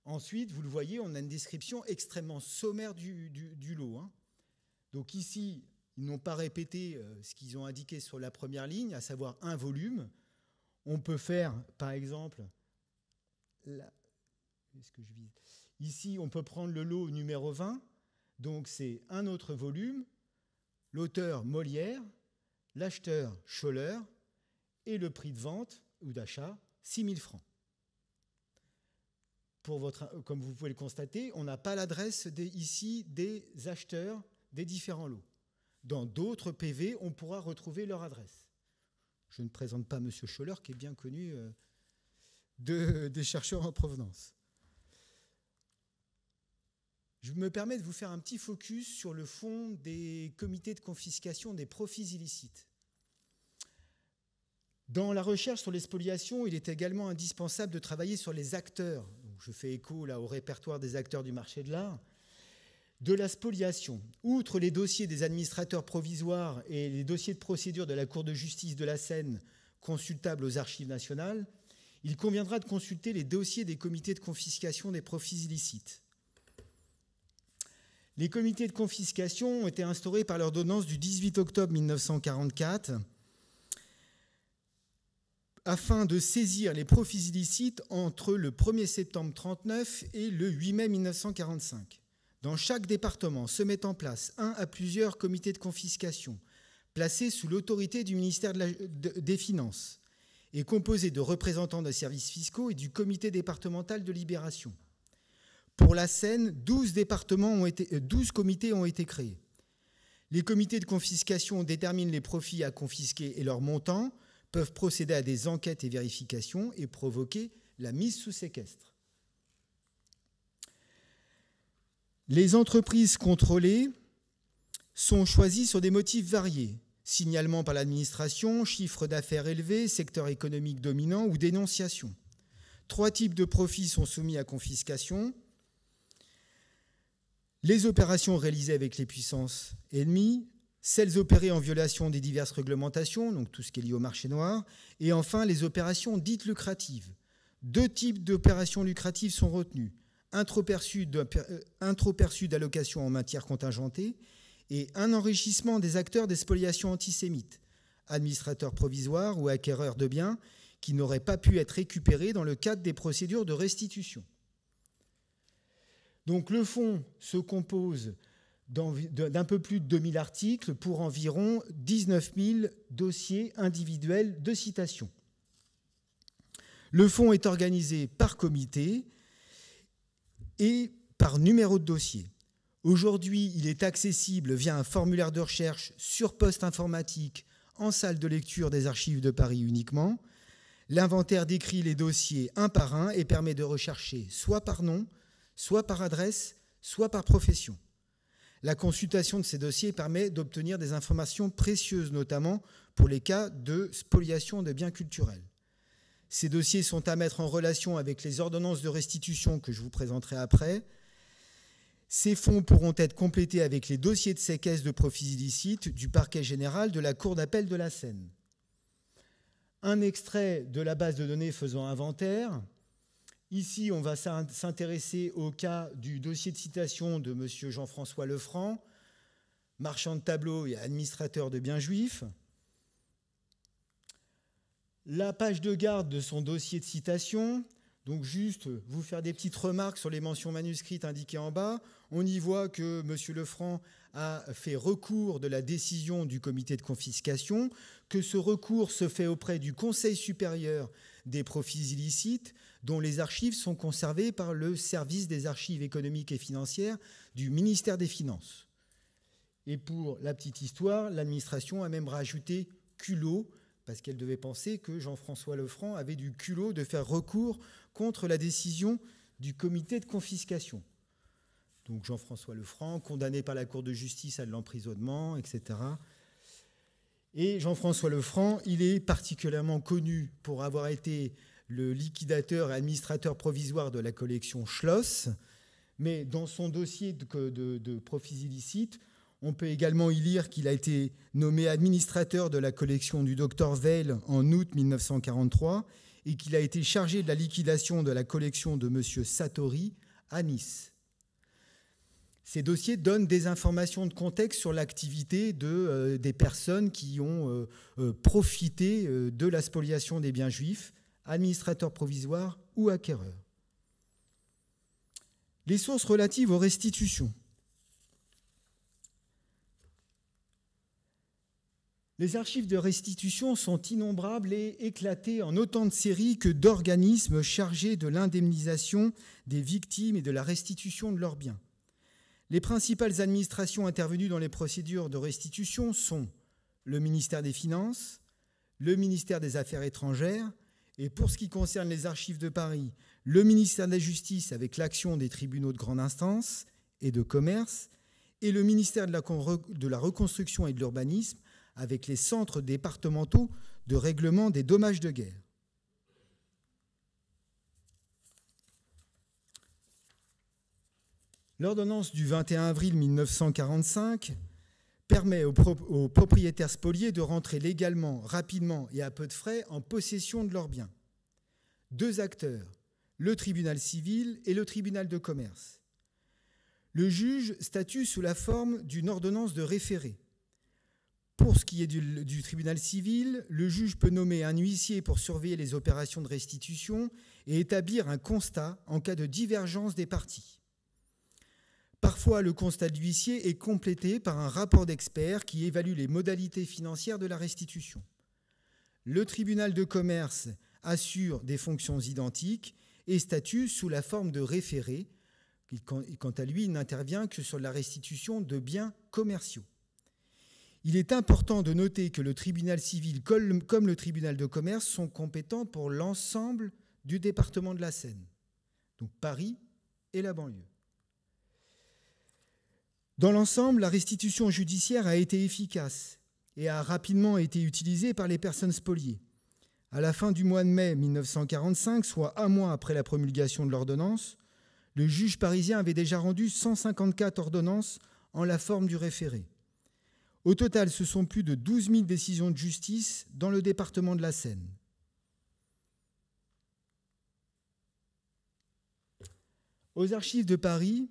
Ensuite, vous le voyez, on a une description extrêmement sommaire du, lot. Hein. Donc ici, ils n'ont pas répété euh, ce qu'ils ont indiqué sur la première ligne, à savoir un volume. On peut faire, par exemple, ici, on peut prendre le lot numéro 20. Donc c'est un autre volume l'auteur Molière, l'acheteur Scholler et le prix de vente ou d'achat 6 000 francs. Comme vous pouvez le constater, on n'a pas l'adresse ici des acheteurs des différents lots. Dans d'autres PV, on pourra retrouver leur adresse. Je ne présente pas M. Scholler, qui est bien connu euh, de, des chercheurs en provenance. Je me permets de vous faire un petit focus sur le fond des comités de confiscation des profits illicites. Dans la recherche sur les spoliations, il est également indispensable de travailler sur les acteurs. je fais écho là au répertoire des acteurs du marché de l'art. De la spoliation, outre les dossiers des administrateurs provisoires et les dossiers de procédure de la Cour de justice de la Seine consultables aux archives nationales, il conviendra de consulter les dossiers des comités de confiscation des profits illicites. Les comités de confiscation ont été instaurés par l'ordonnance du 18 octobre 1944 afin de saisir les profits illicites entre le 1er septembre 1939 et le 8 mai 1945. Dans chaque département se met en place un à plusieurs comités de confiscation placés sous l'autorité du ministère des Finances et composés de représentants des services fiscaux et du comité départemental de libération. Pour la Seine, 12, départements ont été, 12 euh, comités ont été créés. Les comités de confiscation déterminent les profits à confisquer et leur montant, peuvent procéder à des enquêtes et vérifications et provoquer la mise sous séquestre. Les entreprises contrôlées sont choisis sur des motifs variés. Signalement par l'administration, chiffre d'affaires élevé, secteur économique dominant ou dénonciation. Trois types de profits sont soumis à confiscation. Les opérations réalisées avec les puissances ennemies, celles opérées en violation des diverses réglementations, donc tout ce qui est lié au marché noir, et enfin les opérations dites lucratives. Deux types d'opérations lucratives sont retenues. Euh, introperçu d'allocations en matière contingentée et un enrichissement des acteurs des spoliations antisémites, administrateurs provisoires ou acquéreurs de biens qui n'auraient pas pu être récupérés dans le cadre des procédures de restitution. Donc le fonds se compose d'un peu plus de 2000 articles pour environ 19 000 dossiers individuels de citation. Le fonds est organisé par comité et par numéro de dossier. Aujourd'hui, il est accessible via un formulaire de recherche sur poste informatique en salle de lecture des archives de Paris uniquement. L'inventaire décrit les dossiers un par un et permet de rechercher soit par nom, soit par adresse, soit par profession. La consultation de ces dossiers permet d'obtenir des informations précieuses, notamment pour les cas de spoliation de biens culturels. Ces dossiers sont à mettre en relation avec les ordonnances de restitution que je vous présenterai après. Ces fonds pourront être complétés avec les dossiers de séquestre de profits illicites du parquet général de la Cour d'appel de la Seine. Un extrait de la base de données faisant inventaire. Ici, on va s'intéresser au cas du dossier de citation de M. Jean-François Lefranc, marchand de tableaux et administrateur de biens juifs la page de garde de son dossier de citation. Donc juste vous faire des petites remarques sur les mentions manuscrites indiquées en bas. On y voit que M. Lefranc a fait recours de la décision du comité de confiscation, que ce recours se fait auprès du Conseil supérieur des profits illicites, dont les archives sont conservées par le service des archives économiques et financières du ministère des Finances. Et pour la petite histoire, l'administration a même rajouté culot parce qu'elle devait penser que Jean-François Lefranc avait du culot de faire recours contre la décision du comité de confiscation. Donc Jean-François Lefranc, condamné par la Cour de justice à l'emprisonnement, etc. Et Jean-François Lefranc, il est particulièrement connu pour avoir été le liquidateur et administrateur provisoire de la collection Schloss, mais dans son dossier de, profits illicites, on peut également y lire qu'il a été nommé administrateur de la collection du docteur Veil en août 1943 et qu'il a été chargé de la liquidation de la collection de M. Satori à Nice. Ces dossiers donnent des informations de contexte sur l'activité de, euh, des personnes qui ont euh, euh, profité de la spoliation des biens juifs, administrateurs provisoires ou acquéreurs. Les sources relatives aux restitutions. Les archives de restitution sont innombrables et éclatées en autant de séries que d'organismes chargés de l'indemnisation des victimes et de la restitution de leurs biens. Les principales administrations intervenues dans les procédures de restitution sont le ministère des Finances, le ministère des Affaires étrangères, et pour ce qui concerne les archives de Paris, le ministère de la Justice avec l'action des tribunaux de grande instance et de commerce, et le ministère de la, Reconstruction et de l'Urbanisme avec les centres départementaux de règlement des dommages de guerre. L'ordonnance du 21 avril 1945 permet aux, propriétaires spoliés de rentrer légalement, rapidement et à peu de frais en possession de leurs biens. Deux acteurs, le tribunal civil et le tribunal de commerce. Le juge statue sous la forme d'une ordonnance de référé. Pour ce qui est du, tribunal civil, le juge peut nommer un huissier pour surveiller les opérations de restitution et établir un constat en cas de divergence des parties. Parfois, le constat de l'huissier est complété par un rapport d'expert qui évalue les modalités financières de la restitution. Le tribunal de commerce assure des fonctions identiques et statue sous la forme de référé. Quant à lui, il n'intervient que sur la restitution de biens commerciaux. Il est important de noter que le tribunal civil comme le tribunal de commerce sont compétents pour l'ensemble du département de la Seine, donc Paris et la banlieue. Dans l'ensemble, la restitution judiciaire a été efficace et a rapidement été utilisée par les personnes spoliées. À la fin du mois de mai 1945, soit un mois après la promulgation de l'ordonnance, le juge parisien avait déjà rendu 154 ordonnances en la forme du référé. Au total, ce sont plus de 12 000 décisions de justice dans le département de la Seine. Aux archives de Paris,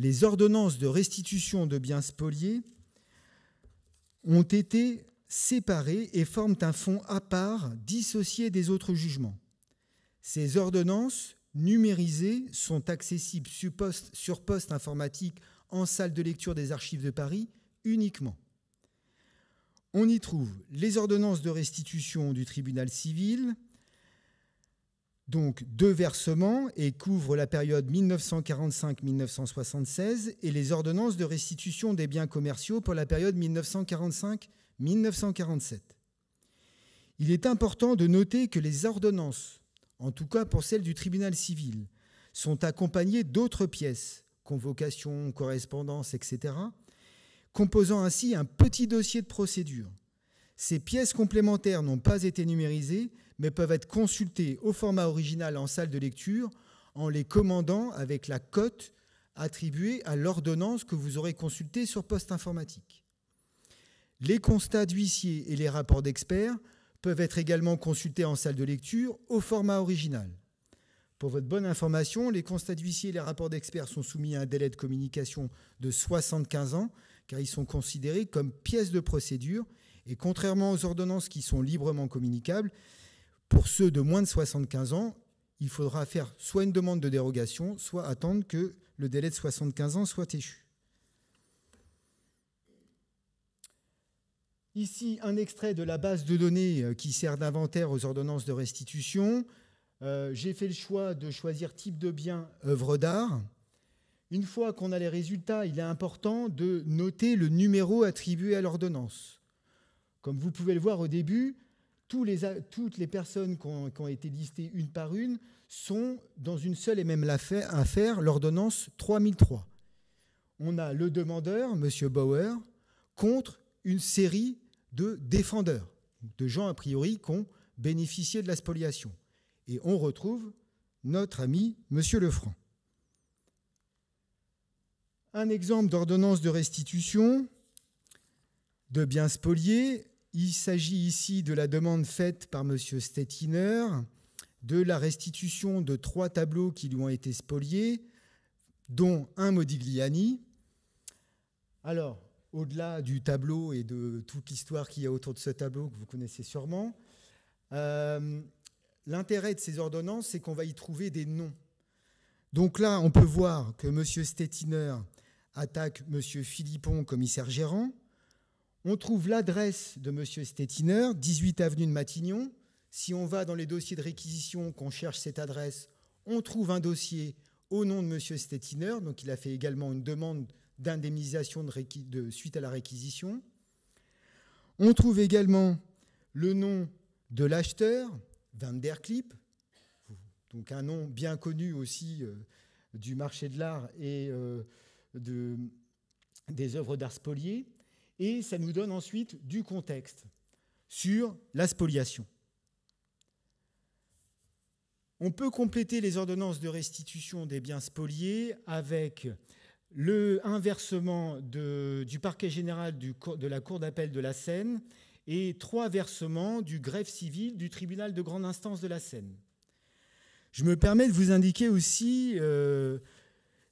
les ordonnances de restitution de biens spoliés ont été séparées et forment un fonds à part dissocié des autres jugements. Ces ordonnances numérisées sont accessibles sur poste, sur informatique en salle de lecture des archives de Paris uniquement. On y trouve les ordonnances de restitution du tribunal civil, donc deux versements et couvrent la période 1945-1976 et les ordonnances de restitution des biens commerciaux pour la période 1945-1947. Il est important de noter que les ordonnances, en tout cas pour celles du tribunal civil, sont accompagnées d'autres pièces, convocation, correspondance, etc., composant ainsi un petit dossier de procédure. Ces pièces complémentaires n'ont pas été numérisées, mais peuvent être consultées au format original en salle de lecture en les commandant avec la cote attribuée à l'ordonnance que vous aurez consultée sur poste informatique. Les constats d'huissier et les rapports d'experts peuvent être également consultés en salle de lecture au format original. Pour votre bonne information, les constats d'huissier et les rapports d'experts sont soumis à un délai de communication de 75 ans, car ils sont considérés comme pièces de procédure, et contrairement aux ordonnances qui sont librement communicables, pour ceux de moins de 75 ans, il faudra faire soit une demande de dérogation, soit attendre que le délai de 75 ans soit échu. Ici, un extrait de la base de données euh, qui sert d'inventaire aux ordonnances de restitution. Euh, j'ai fait le choix de choisir type de bien, œuvre d'art. Une fois qu'on a les résultats, il est important de noter le numéro attribué à l'ordonnance. Comme vous pouvez le voir au début, toutes les personnes qui ont, été listées une par une sont dans une seule et même affaire, l'ordonnance 3003. On a le demandeur, M. Bauer, contre une série de défendeurs, de gens a priori qui ont bénéficié de la spoliation. Et on retrouve notre ami M. Lefranc. Un exemple d'ordonnance de restitution de biens spoliés il s'agit ici de la demande faite par M. Stettiner de la restitution de trois tableaux qui lui ont été spoliés, dont un Modigliani. Alors, au-delà du tableau et de toute l'histoire qu'il y a autour de ce tableau que vous connaissez sûrement, euh, l'intérêt de ces ordonnances, c'est qu'on va y trouver des noms. Donc là, on peut voir que M. Stettiner attaque M. Philippon, commissaire gérant, on trouve l'adresse de M. Stettiner, 18 avenue de Matignon. Si on va dans les dossiers de réquisition, qu'on cherche cette adresse, on trouve un dossier au nom de M. Stettiner. Donc il a fait également une demande d'indemnisation de, suite à la réquisition. On trouve également le nom de l'acheteur, Van der Klipp, donc un nom bien connu aussi euh, du marché de l'art et euh, des œuvres d'art spoliées et ça nous donne ensuite du contexte sur la spoliation. On peut compléter les ordonnances de restitution des biens spoliés avec le inversement du parquet général de la Cour d'appel de la Seine et trois versements du greffe civil du tribunal de grande instance de la Seine. Je me permets de vous indiquer aussi euh,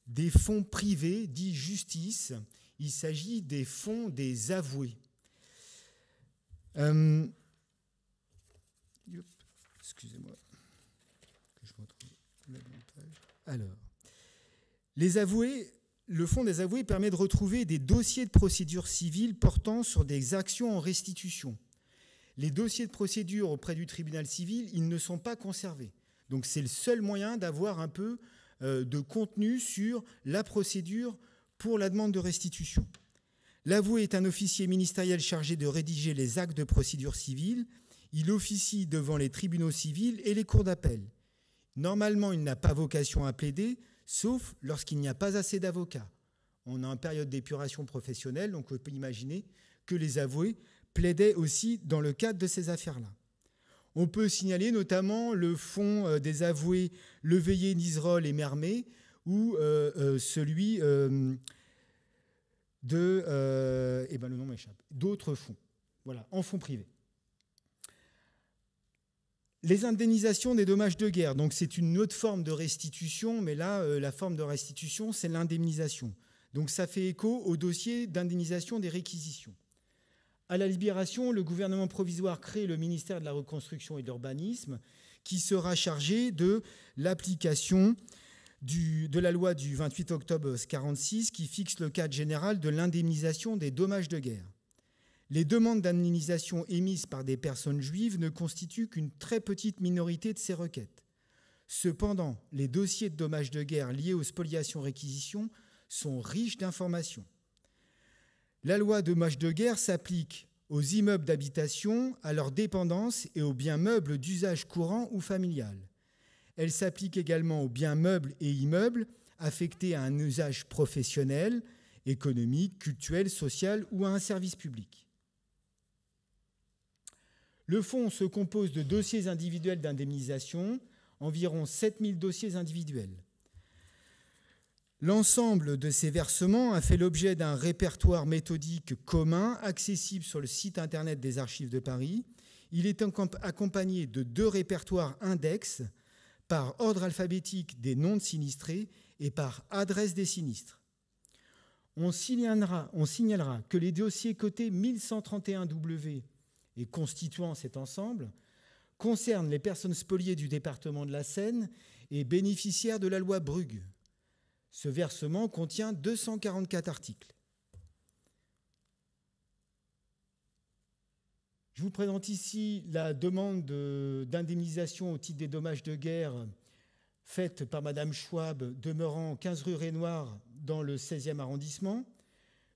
des fonds privés dits justice il s'agit des fonds des avoués. Euh, excusez-moi. Alors, les avoués, le fonds des avoués permet de retrouver des dossiers de procédure civile portant sur des actions en restitution. Les dossiers de procédure auprès du tribunal civil, ils ne sont pas conservés. Donc c'est le seul moyen d'avoir un peu euh, de contenu sur la procédure pour la demande de restitution. L'avoué est un officier ministériel chargé de rédiger les actes de procédure civile. Il officie devant les tribunaux civils et les cours d'appel. Normalement, il n'a pas vocation à plaider, sauf lorsqu'il n'y a pas assez d'avocats. On est en période d'épuration professionnelle, donc on peut imaginer que les avoués plaidaient aussi dans le cadre de ces affaires-là. On peut signaler notamment le fonds euh, des avoués Leveillé, Niserolles et Mermet, ou euh, euh, celui de... eh ben le nom m'échappe. D'autres fonds. Voilà, en fonds privés. Les indemnisations des dommages de guerre, donc c'est une autre forme de restitution, mais là, la forme de restitution, c'est l'indemnisation. Donc ça fait écho au dossier d'indemnisation des réquisitions. À la Libération, le gouvernement provisoire crée le ministère de la Reconstruction et de l'Urbanisme qui sera chargé de l'application de la loi du 28 octobre 1946 qui fixe le cadre général de l'indemnisation des dommages de guerre. Les demandes d'indemnisation émises par des personnes juives ne constituent qu'une très petite minorité de ces requêtes. Cependant, les dossiers de dommages de guerre liés aux spoliations-réquisitions sont riches d'informations. La loi dommages de guerre s'applique aux immeubles d'habitation, à leurs dépendances et aux biens meubles d'usage courant ou familial. Elle s'applique également aux biens meubles et immeubles affectés à un usage professionnel, économique, culturel, social ou à un service public. Le fonds se compose de dossiers individuels d'indemnisation, environ 7000 dossiers individuels. L'ensemble de ces versements a fait l'objet d'un répertoire méthodique commun accessible sur le site internet des Archives de Paris. Il est accompagné de deux répertoires index par ordre alphabétique des noms de sinistrés et par adresse des sinistres. On signalera, que les dossiers cotés 1131W et constituant cet ensemble concernent les personnes spoliées du département de la Seine et bénéficiaires de la loi Brugge. Ce versement contient 244 articles. Je vous présente ici la demande d'indemnisation au titre des dommages de guerre faite par Madame Schwab, demeurant 15 rue Rénoir dans le 16e arrondissement.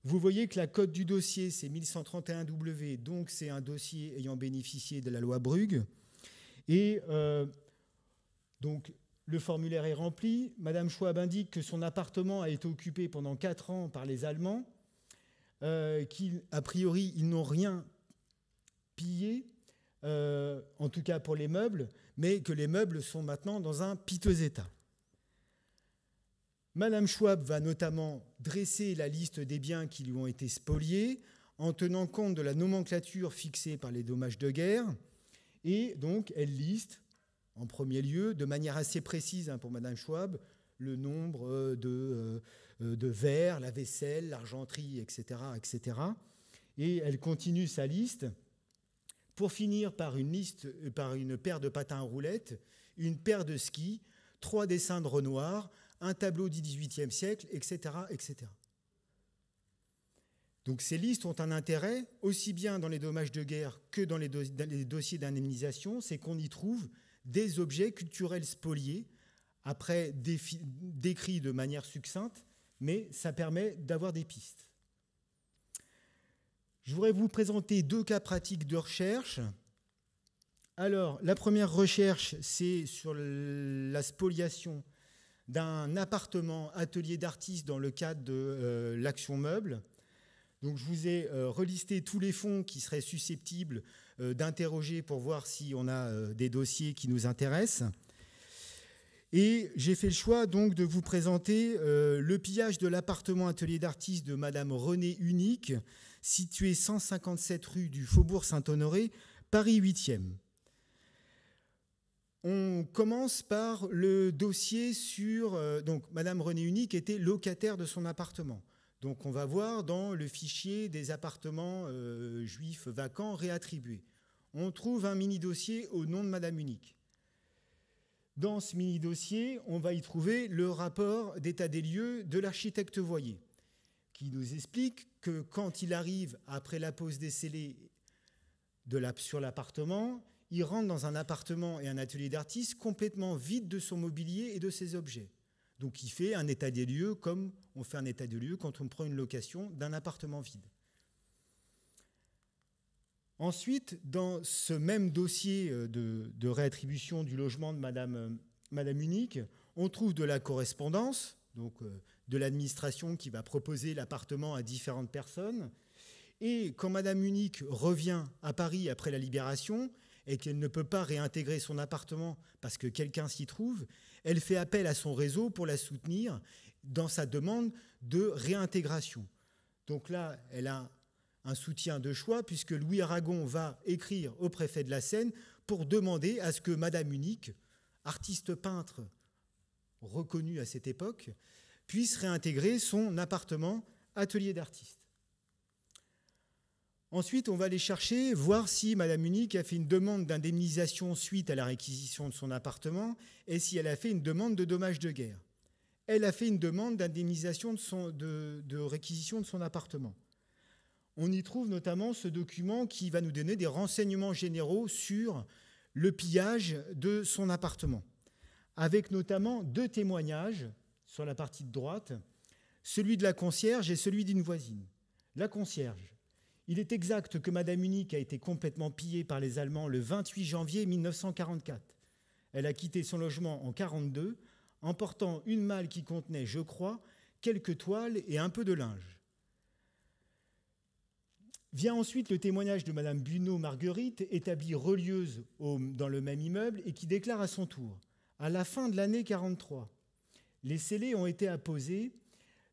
Vous voyez que la cote du dossier, c'est 1131W, donc c'est un dossier ayant bénéficié de la loi Brugge. Et euh, donc le formulaire est rempli. Madame Schwab indique que son appartement a été occupé pendant quatre ans par les Allemands, euh, qu'a priori, ils n'ont rien pillé, euh, en tout cas pour les meubles, mais que les meubles sont maintenant dans un piteux état. Madame Schwab va notamment dresser la liste des biens qui lui ont été spoliés en tenant compte de la nomenclature fixée par les dommages de guerre. Et donc, elle liste en premier lieu, de manière assez précise hein, pour Madame Schwab, le nombre euh, de, euh, de verres, la vaisselle, l'argenterie, etc., etc. Et elle continue sa liste pour finir par une, liste, euh, par une paire de patins à roulettes, une paire de skis, trois dessins de Renoir, un tableau du XVIIIe siècle, etc.. Donc ces listes ont un intérêt, aussi bien dans les dommages de guerre que dans les, dans les dossiers d'indemnisation, c'est qu'on y trouve des objets culturels spoliés, après décrits de manière succincte, mais ça permet d'avoir des pistes. Je voudrais vous présenter deux cas pratiques de recherche. Alors, la première recherche, c'est sur la spoliation d'un appartement atelier d'artistes dans le cadre de euh, l'action meuble. Donc, je vous ai euh, relisté tous les fonds qui seraient susceptibles euh, d'interroger pour voir si on a des dossiers qui nous intéressent. Et j'ai fait le choix donc de vous présenter le pillage de l'appartement atelier d'artiste de Madame Renée Unique, situé 157 rue du Faubourg Saint-Honoré, Paris 8e. On commence par le dossier sur... donc Madame Renée Unique était locataire de son appartement. Donc on va voir dans le fichier des appartements euh, juifs vacants réattribués. On trouve un mini-dossier au nom de Madame Unique. Dans ce mini-dossier, on va y trouver le rapport d'état des lieux de l'architecte Voyer, qui nous explique que quand il arrive, après la pose des scellés sur l'appartement, il rentre dans un appartement et un atelier d'artiste complètement vide de son mobilier et de ses objets. Donc il fait un état des lieux comme on fait un état des lieux quand on prend une location d'un appartement vide. Ensuite, dans ce même dossier euh, de, réattribution du logement de Madame, euh, Madame Unique, on trouve de la correspondance donc euh, de l'administration qui va proposer l'appartement à différentes personnes. Et quand Madame Unique revient à Paris après la libération et qu'elle ne peut pas réintégrer son appartement parce que quelqu'un s'y trouve, elle fait appel à son réseau pour la soutenir dans sa demande de réintégration. Donc là, elle a un soutien de choix puisque Louis Aragon va écrire au préfet de la Seine pour demander à ce que Madame Unique, artiste peintre reconnue à cette époque, puisse réintégrer son appartement atelier d'artiste. Ensuite, on va aller chercher, voir si Madame Unique a fait une demande d'indemnisation suite à la réquisition de son appartement et si elle a fait une demande de dommage de guerre. Elle a fait une demande d'indemnisation de, de réquisition de son appartement. On y trouve notamment ce document qui va nous donner des renseignements généraux sur le pillage de son appartement, avec notamment deux témoignages sur la partie de droite, celui de la concierge et celui d'une voisine. La concierge. Il est exact que Madame Unique a été complètement pillée par les Allemands le 28 janvier 1944. Elle a quitté son logement en 1942, emportant une malle qui contenait, je crois, quelques toiles et un peu de linge. Vient ensuite le témoignage de Madame Bunot Marguerite, établie relieuse dans le même immeuble, et qui déclare à son tour À la fin de l'année 43, les scellés ont été apposés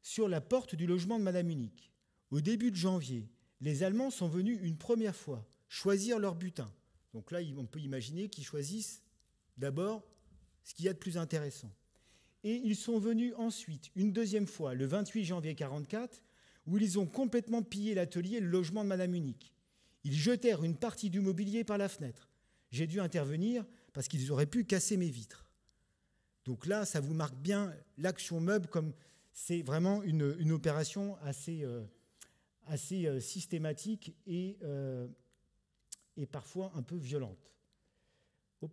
sur la porte du logement de Madame Unique. Au début de janvier, les Allemands sont venus une première fois choisir leur butin. Donc là, on peut imaginer qu'ils choisissent d'abord ce qu'il y a de plus intéressant. Et ils sont venus ensuite, une deuxième fois, le 28 janvier 1944, où ils ont complètement pillé l'atelier et le logement de Madame Unique. Ils jetèrent une partie du mobilier par la fenêtre. J'ai dû intervenir parce qu'ils auraient pu casser mes vitres. Donc là, ça vous marque bien l'action meuble comme c'est vraiment une, opération assez, euh, euh, systématique et, euh, et, parfois un peu violente. Oh.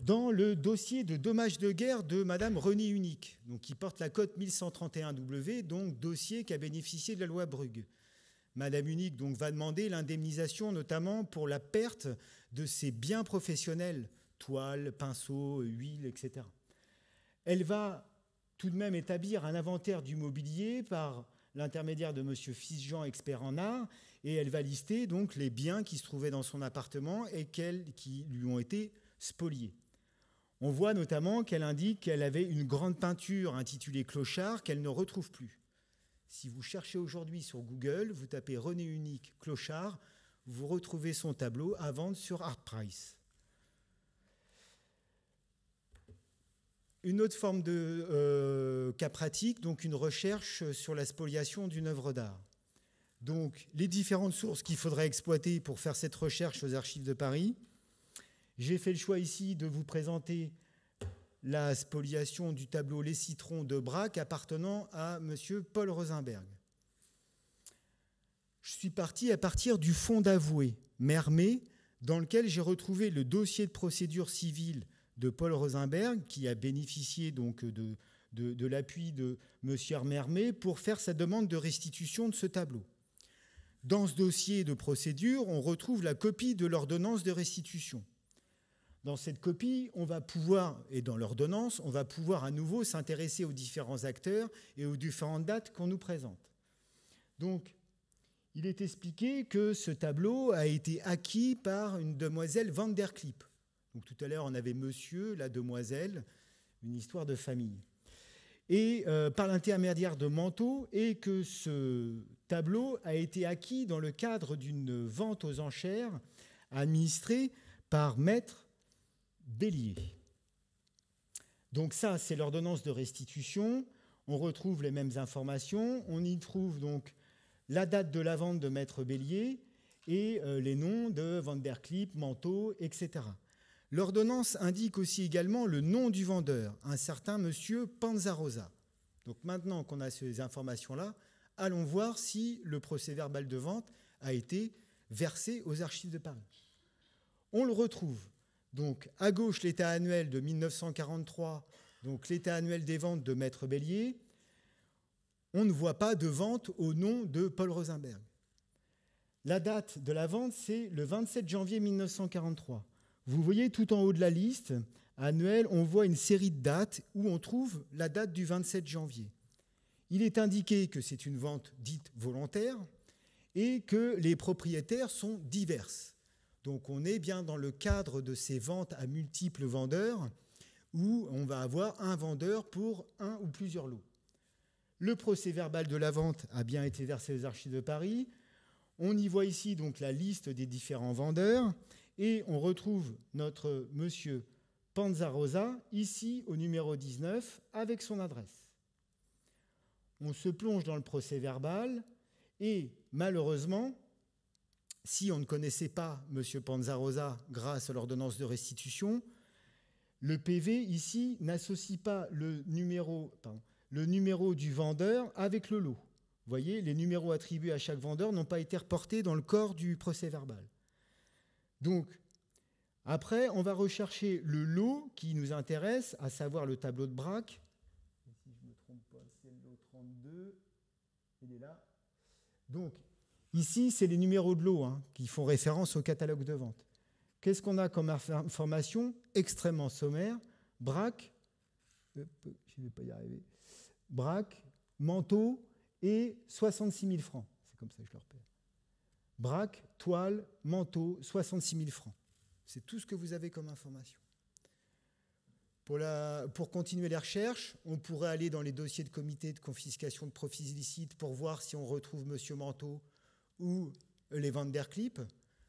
Dans le dossier de dommages de guerre de Madame René Unique, qui porte la cote 1131W, donc dossier qui a bénéficié de la loi Brugge. Madame Unique donc, va demander l'indemnisation notamment pour la perte de ses biens professionnels toile, pinceau, huile, etc. Elle va tout de même établir un inventaire du mobilier par l'intermédiaire de M. Fils-Jean, expert en art, et elle va lister donc les biens qui se trouvaient dans son appartement et qui lui ont été spoliés. On voit notamment qu'elle indique qu'elle avait une grande peinture intitulée Clochard qu'elle ne retrouve plus. Si vous cherchez aujourd'hui sur Google, vous tapez René Unique Clochard, vous retrouvez son tableau à vendre sur ArtPrice. Une autre forme de euh, cas pratique, donc une recherche sur la spoliation d'une œuvre d'art. Donc les différentes sources qu'il faudrait exploiter pour faire cette recherche aux archives de Paris. J'ai fait le choix ici de vous présenter la spoliation du tableau Les Citrons de Braque appartenant à M. Paul Rosenberg. Je suis parti à partir du fonds d'avoué Mermet, dans lequel j'ai retrouvé le dossier de procédure civile de Paul Rosenberg, qui a bénéficié donc de, l'appui de M. Mermet pour faire sa demande de restitution de ce tableau. Dans ce dossier de procédure, on retrouve la copie de l'ordonnance de restitution. Dans cette copie, on va pouvoir, et dans l'ordonnance, on va pouvoir à nouveau s'intéresser aux différents acteurs et aux différentes dates qu'on nous présente. Donc, il est expliqué que ce tableau a été acquis par une demoiselle Van der Kliep. Tout à l'heure, on avait monsieur, la demoiselle, une histoire de famille. Et euh, par l'intermédiaire de Manteau, et que ce tableau a été acquis dans le cadre d'une vente aux enchères administrée par Maître Bélier. Donc ça, c'est l'ordonnance de restitution. On retrouve les mêmes informations. On y trouve donc la date de la vente de Maître Bélier et euh, les noms de Van der Kliep, Manteau, etc. L'ordonnance indique aussi également le nom du vendeur, un certain monsieur Panzarosa. Donc maintenant qu'on a ces informations-là, allons voir si le procès-verbal de vente a été versé aux archives de Paris. On le retrouve donc à gauche l'état annuel de 1943, donc l'état annuel des ventes de Maître Bélier. On ne voit pas de vente au nom de Paul Rosenberg. La date de la vente, c'est le 27 janvier 1943. Vous voyez tout en haut de la liste annuel, on voit une série de dates où on trouve la date du 27 janvier. Il est indiqué que c'est une vente dite volontaire et que les propriétaires sont diverses. Donc on est bien dans le cadre de ces ventes à multiples vendeurs où on va avoir un vendeur pour un ou plusieurs lots. Le procès verbal de la vente a bien été versé aux archives de Paris. On y voit ici donc la liste des différents vendeurs et on retrouve notre monsieur Panzarosa ici au numéro 19 avec son adresse. On se plonge dans le procès verbal et malheureusement, si on ne connaissait pas monsieur Panzarosa grâce à l'ordonnance de restitution, le PV ici n'associe pas le numéro, le numéro du vendeur avec le lot. Vous voyez, les numéros attribués à chaque vendeur n'ont pas été reportés dans le corps du procès verbal. Donc, après, on va rechercher le lot qui nous intéresse, à savoir le tableau de braque. Si je me trompe pas, c'est le lot 32. Il est là. Donc, ici, c'est les numéros de lot hein, qui font référence au catalogue de vente. Qu'est-ce qu'on a comme information extrêmement sommaire? Braque, je ne vais pas y arriver, braque, manteau et 66 000 francs. C'est comme ça que je le repère. Braque, toile, manteau, 66 000 francs. C'est tout ce que vous avez comme information. Pour, continuer les recherches, on pourrait aller dans les dossiers de comité de confiscation de profits illicites pour voir si on retrouve M. Manteau ou les Vanderclip.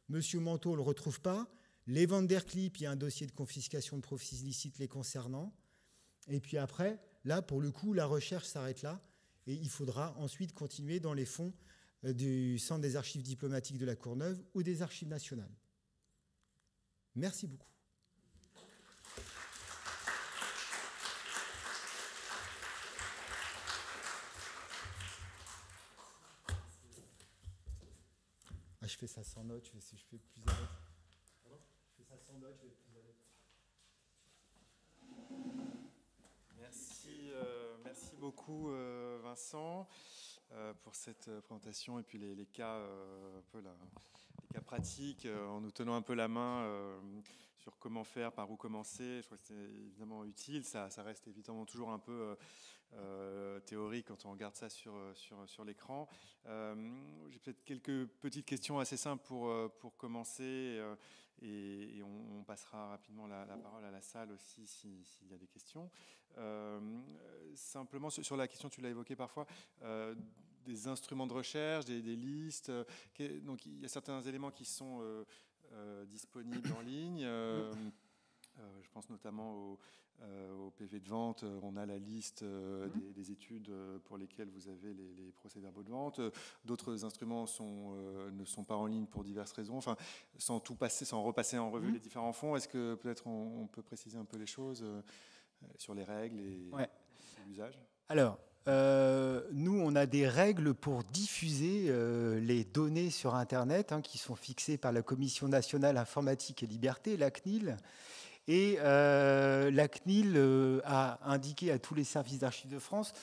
M. Manteau, on ne le retrouve pas. Les Vanderclip, il y a un dossier de confiscation de profits illicites les concernant. Et puis après, là, pour le coup, la recherche s'arrête là. Et il faudra ensuite continuer dans les fonds du Centre des archives diplomatiques de la Courneuve ou des archives nationales. Merci beaucoup. Ah, je fais ça sans note, je fais, je fais plus à Je fais ça sans note, je vais plus à Merci, euh, merci beaucoup euh, Vincent euh, pour cette présentation et puis les, cas, un peu les cas pratiques, euh, en nous tenant un peu la main euh, sur comment faire, par où commencer. Je crois que c'est évidemment utile. Ça, reste évidemment toujours un peu euh, théorique quand on regarde ça sur, sur, sur l'écran. J'ai peut-être quelques petites questions assez simples pour, pour commencer et, on, passera rapidement la, parole à la salle aussi s'il y a des questions. simplement sur la question, tu l'as évoqué parfois, des instruments de recherche, des, listes. Euh, donc il y a certains éléments qui sont euh, euh, disponibles en ligne. je pense notamment au, PV de vente, on a la liste mhm. des, études pour lesquelles vous avez les, procès-verbaux de vente. D'autres instruments sont, ne sont pas en ligne pour diverses raisons. Enfin, sans tout passer, sans repasser en revue mhm. les différents fonds, est-ce que peut-être on, peut préciser un peu les choses sur les règles et, l'usage? Alors, euh, nous, on a des règles pour diffuser euh, les données sur Internet hein, qui sont fixées par la Commission nationale informatique et liberté, la CNIL. Et euh, la CNIL a indiqué à tous les services d'archives de France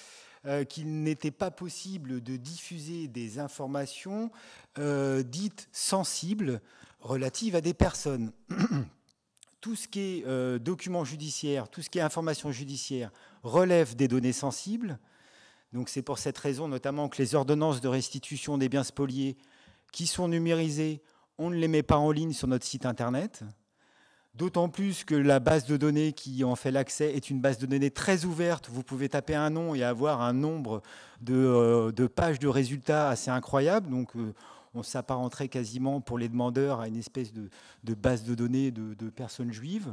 qu'il n'était pas possible de diffuser des informations dites sensibles relatives à des personnes. tout ce qui est documents judiciaires, tout ce qui est information judiciaire relève des données sensibles. Donc c'est pour cette raison notamment que les ordonnances de restitution des biens spoliés qui sont numérisées, on ne les met pas en ligne sur notre site internet. D'autant plus que la base de données qui en fait l'accès est une base de données très ouverte. Vous pouvez taper un nom et avoir un nombre de, euh, pages de résultats assez incroyable. Donc euh, on s'apparenterait quasiment pour les demandeurs à une espèce de, base de données de, de, personnes juives.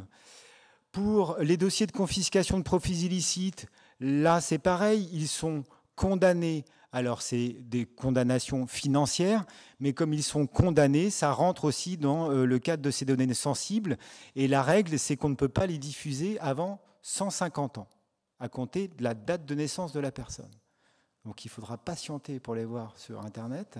Pour les dossiers de confiscation de profits illicites, Là, c'est pareil, ils sont condamnés. Alors, c'est des condamnations financières, mais comme ils sont condamnés, ça rentre aussi dans euh, le cadre de ces données sensibles. Et la règle, c'est qu'on ne peut pas les diffuser avant 150 ans, à compter de la date de naissance de la personne. Donc, il faudra patienter pour les voir sur Internet.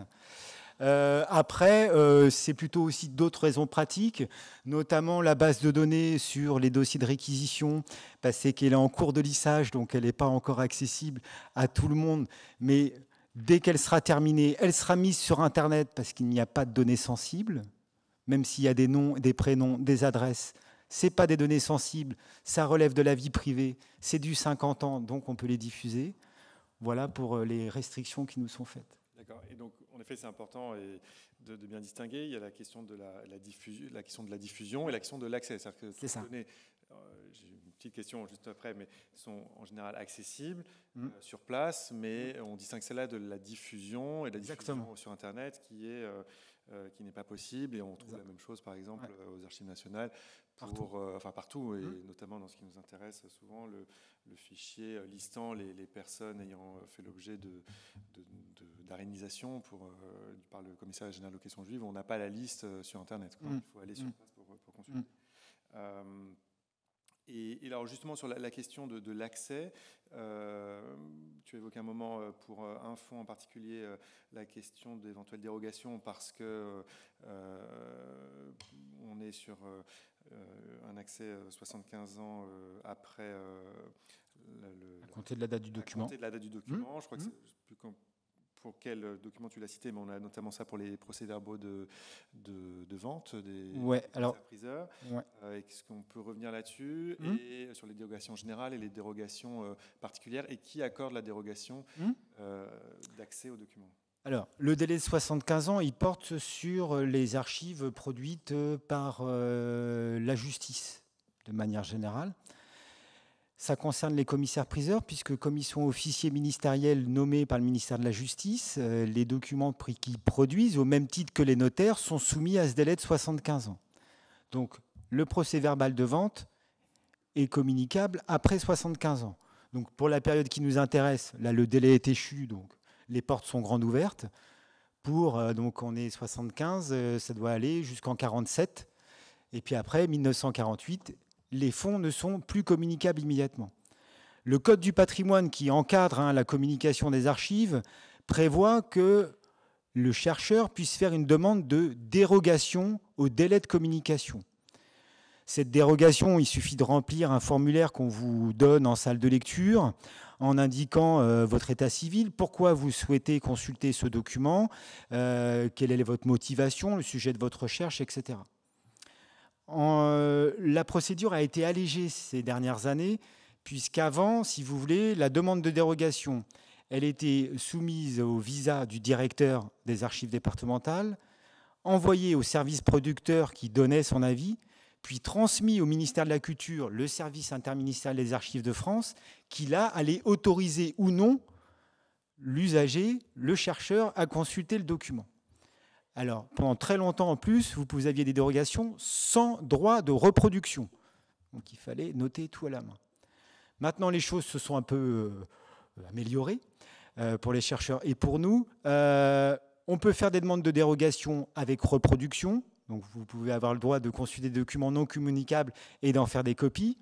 Euh, après, euh, c'est plutôt aussi d'autres raisons pratiques, notamment la base de données sur les dossiers de réquisition, parce qu'elle est en cours de lissage, donc elle n'est pas encore accessible à tout le monde. Mais dès qu'elle sera terminée, elle sera mise sur Internet parce qu'il n'y a pas de données sensibles, même s'il y a des noms, des prénoms, des adresses. c'est pas des données sensibles, ça relève de la vie privée, c'est du 50 ans, donc on peut les diffuser. Voilà pour euh, les restrictions qui nous sont faites. D'accord. En effet, c'est important et de, bien distinguer. Il y a la question de la, diffusion, la question de la diffusion et la question de l'accès. C'est-à-dire que toutes les données, euh, j'ai une petite question juste après, mais sont en général accessibles mm. euh, sur place, mais on distingue celle-là de la diffusion et la diffusion sur Internet qui est euh, qui n'est pas possible. Et on trouve la même chose, par exemple, aux archives nationales, pour, partout. Euh, enfin partout, et mmh. notamment dans ce qui nous intéresse souvent, le, fichier euh, listant les, personnes ayant fait l'objet d'arénisation de, par le commissaire général aux questions juives. On n'a pas la liste sur Internet. Mmh. Il faut aller sur mmh. place pour, pour consulter. Et, alors justement sur la, question de, l'accès, euh, tu évoques un moment euh, pour euh, un fonds en particulier la question d'éventuelles dérogations parce que on est sur un accès 75 ans après le, à compter de la date du document. À compter de la date du document, mmh. je crois que mmh. c'est plus pour quel euh, document tu l'as cité, mais on a notamment ça pour les procès-verbaux de, de, vente des ouais, alors, priseurs. Euh, est-ce qu'on peut revenir là-dessus hmm. et sur les dérogations générales et les dérogations euh, particulières et qui accorde la dérogation d'accès aux documents alors, le délai de 75 ans, il porte sur les archives produites par la justice, de manière générale. Ça concerne les commissaires-priseurs, puisque comme ils sont officiers ministériels nommés par le ministère de la Justice, euh, les documents qu'ils produisent, au même titre que les notaires, sont soumis à ce délai de 75 ans. Donc le procès verbal de vente est communicable après 75 ans. Donc pour la période qui nous intéresse, là le délai est échu, donc les portes sont grandes ouvertes. Pour, euh, donc on est 75, euh, ça doit aller jusqu'en 47. Et puis après, 1948, les fonds ne sont plus communicables immédiatement. Le Code du patrimoine qui encadre hein, la communication des archives prévoit que le chercheur puisse faire une demande de dérogation au délai de communication. Cette dérogation, il suffit de remplir un formulaire qu'on vous donne en salle de lecture en indiquant euh, votre état civil, pourquoi vous souhaitez consulter ce document, euh, quelle est votre motivation, le sujet de votre recherche, etc. Euh, la procédure a été allégée ces dernières années, puisqu'avant, si vous voulez, la demande de dérogation, elle était soumise au visa du directeur des archives départementales, envoyée au service producteur qui donnait son avis, puis transmis au ministère de la Culture, le service interministériel des archives de France, qui là allait autoriser ou non l'usager, le chercheur, à consulter le document. Alors, pendant très longtemps en plus, vous aviez des dérogations sans droit de reproduction. Donc, il fallait noter tout à la main. Maintenant, les choses se sont un peu euh, améliorées euh, pour les chercheurs et pour nous. Euh, on peut faire des demandes de dérogation avec reproduction. Donc, vous pouvez avoir le droit de consulter des documents non communicables et d'en faire des copies.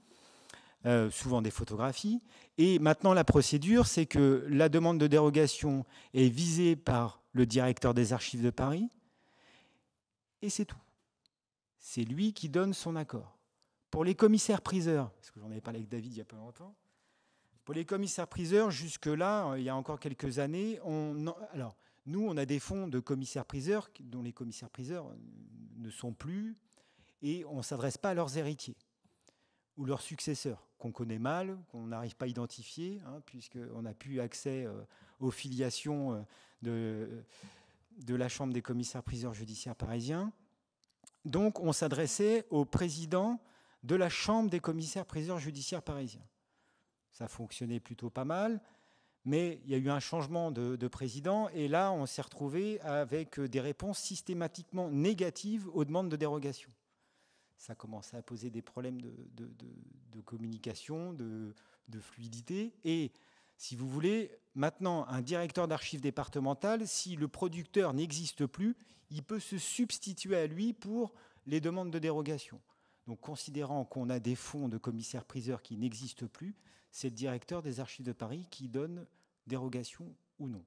souvent des photographies. Et maintenant, la procédure, c'est que la demande de dérogation est visée par le directeur des archives de Paris, et c'est tout. C'est lui qui donne son accord. Pour les commissaires-priseurs, parce que j'en avais parlé avec David il n'y a pas longtemps, pour les commissaires-priseurs, jusque-là, il y a encore quelques années, on, alors, nous, on a des fonds de commissaires-priseurs dont les commissaires-priseurs ne sont plus, et on ne s'adresse pas à leurs héritiers ou leurs successeurs, qu'on connaît mal, qu'on n'arrive pas à identifier, hein, puisqu'on n'a plus accès euh, aux filiations euh, de de la Chambre des commissaires-priseurs judiciaires parisiens. Donc, on s'adressait au président de la Chambre des commissaires-priseurs judiciaires parisiens. Ça fonctionnait plutôt pas mal, mais il y a eu un changement de, président et là, on s'est retrouvé avec des réponses systématiquement négatives aux demandes de dérogation. Ça commençait à poser des problèmes de, communication, de, fluidité et si vous voulez, maintenant, un directeur d'archives départementales, si le producteur n'existe plus, il peut se substituer à lui pour les demandes de dérogation. Donc, considérant qu'on a des fonds de commissaires-priseurs qui n'existent plus, c'est le directeur des archives de Paris qui donne dérogation ou non.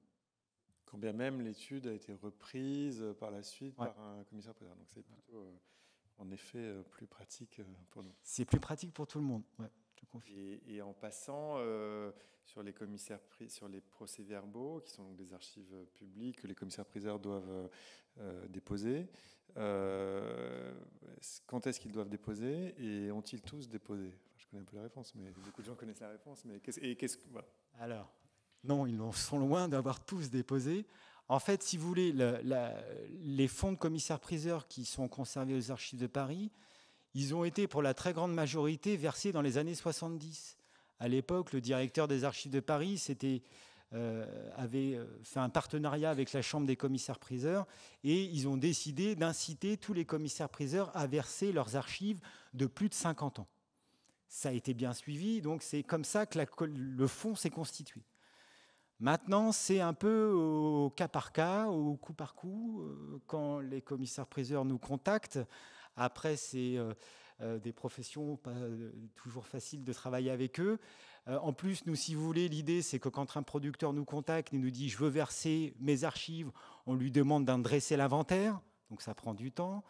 Quand bien même l'étude a été reprise par la suite par un commissaire-priseur. Donc, c'est plutôt, euh, en effet, euh, plus pratique euh, pour nous. C'est plus pratique pour tout le monde. Et, en passant euh, sur les commissaires sur les procès-verbaux, qui sont donc des archives publiques que les commissaires priseurs doivent euh, déposer, euh, quand est-ce qu'ils doivent déposer et ont-ils tous déposé? Je connais un peu la réponse, mais beaucoup de gens connaissent la réponse. Mais qu'est-ce, et qu'est-ce Alors, non, ils sont loin d'avoir tous déposé. En fait, si vous voulez, les fonds de commissaires-priseurs qui sont conservés aux archives de Paris, ils ont été pour la très grande majorité versés dans les années 70. À l'époque, le directeur des archives de Paris euh, avait euh, fait un partenariat avec la Chambre des commissaires-priseurs et ils ont décidé d'inciter tous les commissaires-priseurs à verser leurs archives de plus de 50 ans. Ça a été bien suivi, donc c'est comme ça que le fonds s'est constitué. Maintenant, c'est un peu au cas par cas, au coup par coup, euh, quand les commissaires-priseurs nous contactent. Après, c'est euh, des professions pas toujours faciles de travailler avec eux. En plus, nous, si vous voulez, l'idée, c'est que quand un producteur nous contacte et nous dit « je veux verser mes archives », on lui demande d'en dresser l'inventaire, donc ça prend du temps.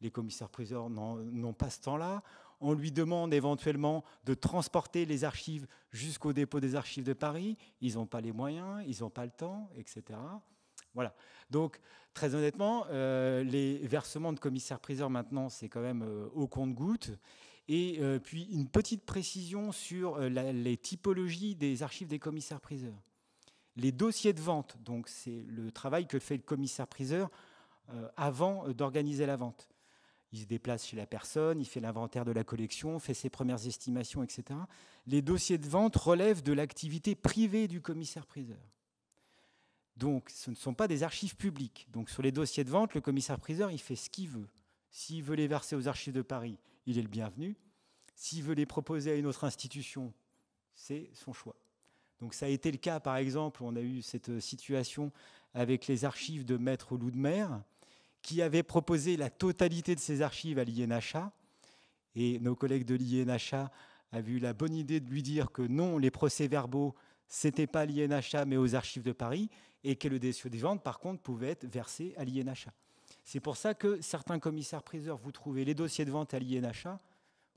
Les commissaires-priseurs n'ont pas ce temps-là on lui demande éventuellement de transporter les archives jusqu'au dépôt des archives de Paris. Ils n'ont pas les moyens, ils n'ont pas le temps, etc. Voilà. Donc, très honnêtement, euh, les versements de commissaires-priseurs maintenant, c'est quand même euh, au compte-goutte. Et euh, puis, une petite précision sur les typologies des archives des commissaires-priseurs. Les dossiers de vente, donc c'est le travail que fait le commissaire-priseur avant d'organiser la vente il se déplace chez la personne, il fait l'inventaire de la collection, fait ses premières estimations, etc. Les dossiers de vente relèvent de l'activité privée du commissaire-priseur. Donc, ce ne sont pas des archives publiques. Donc, sur les dossiers de vente, le commissaire-priseur, il fait ce qu'il veut. S'il veut les verser aux archives de Paris, il est le bienvenu. S'il veut les proposer à une autre institution, c'est son choix. Donc, ça a été le cas, par exemple, on a eu cette situation avec les archives de Maître Loup de Mer qui avait proposé la totalité de ses archives à l'INHA. Et nos collègues de l'INHA avaient eu la bonne idée de lui dire que non, les procès-verbaux, ce n'était pas à l'INHA, mais aux archives de Paris, et que le dossier des ventes, par contre, pouvait être versé à l'INHA. C'est pour ça que certains commissaires-priseurs, vous trouvez les dossiers de vente à l'INHA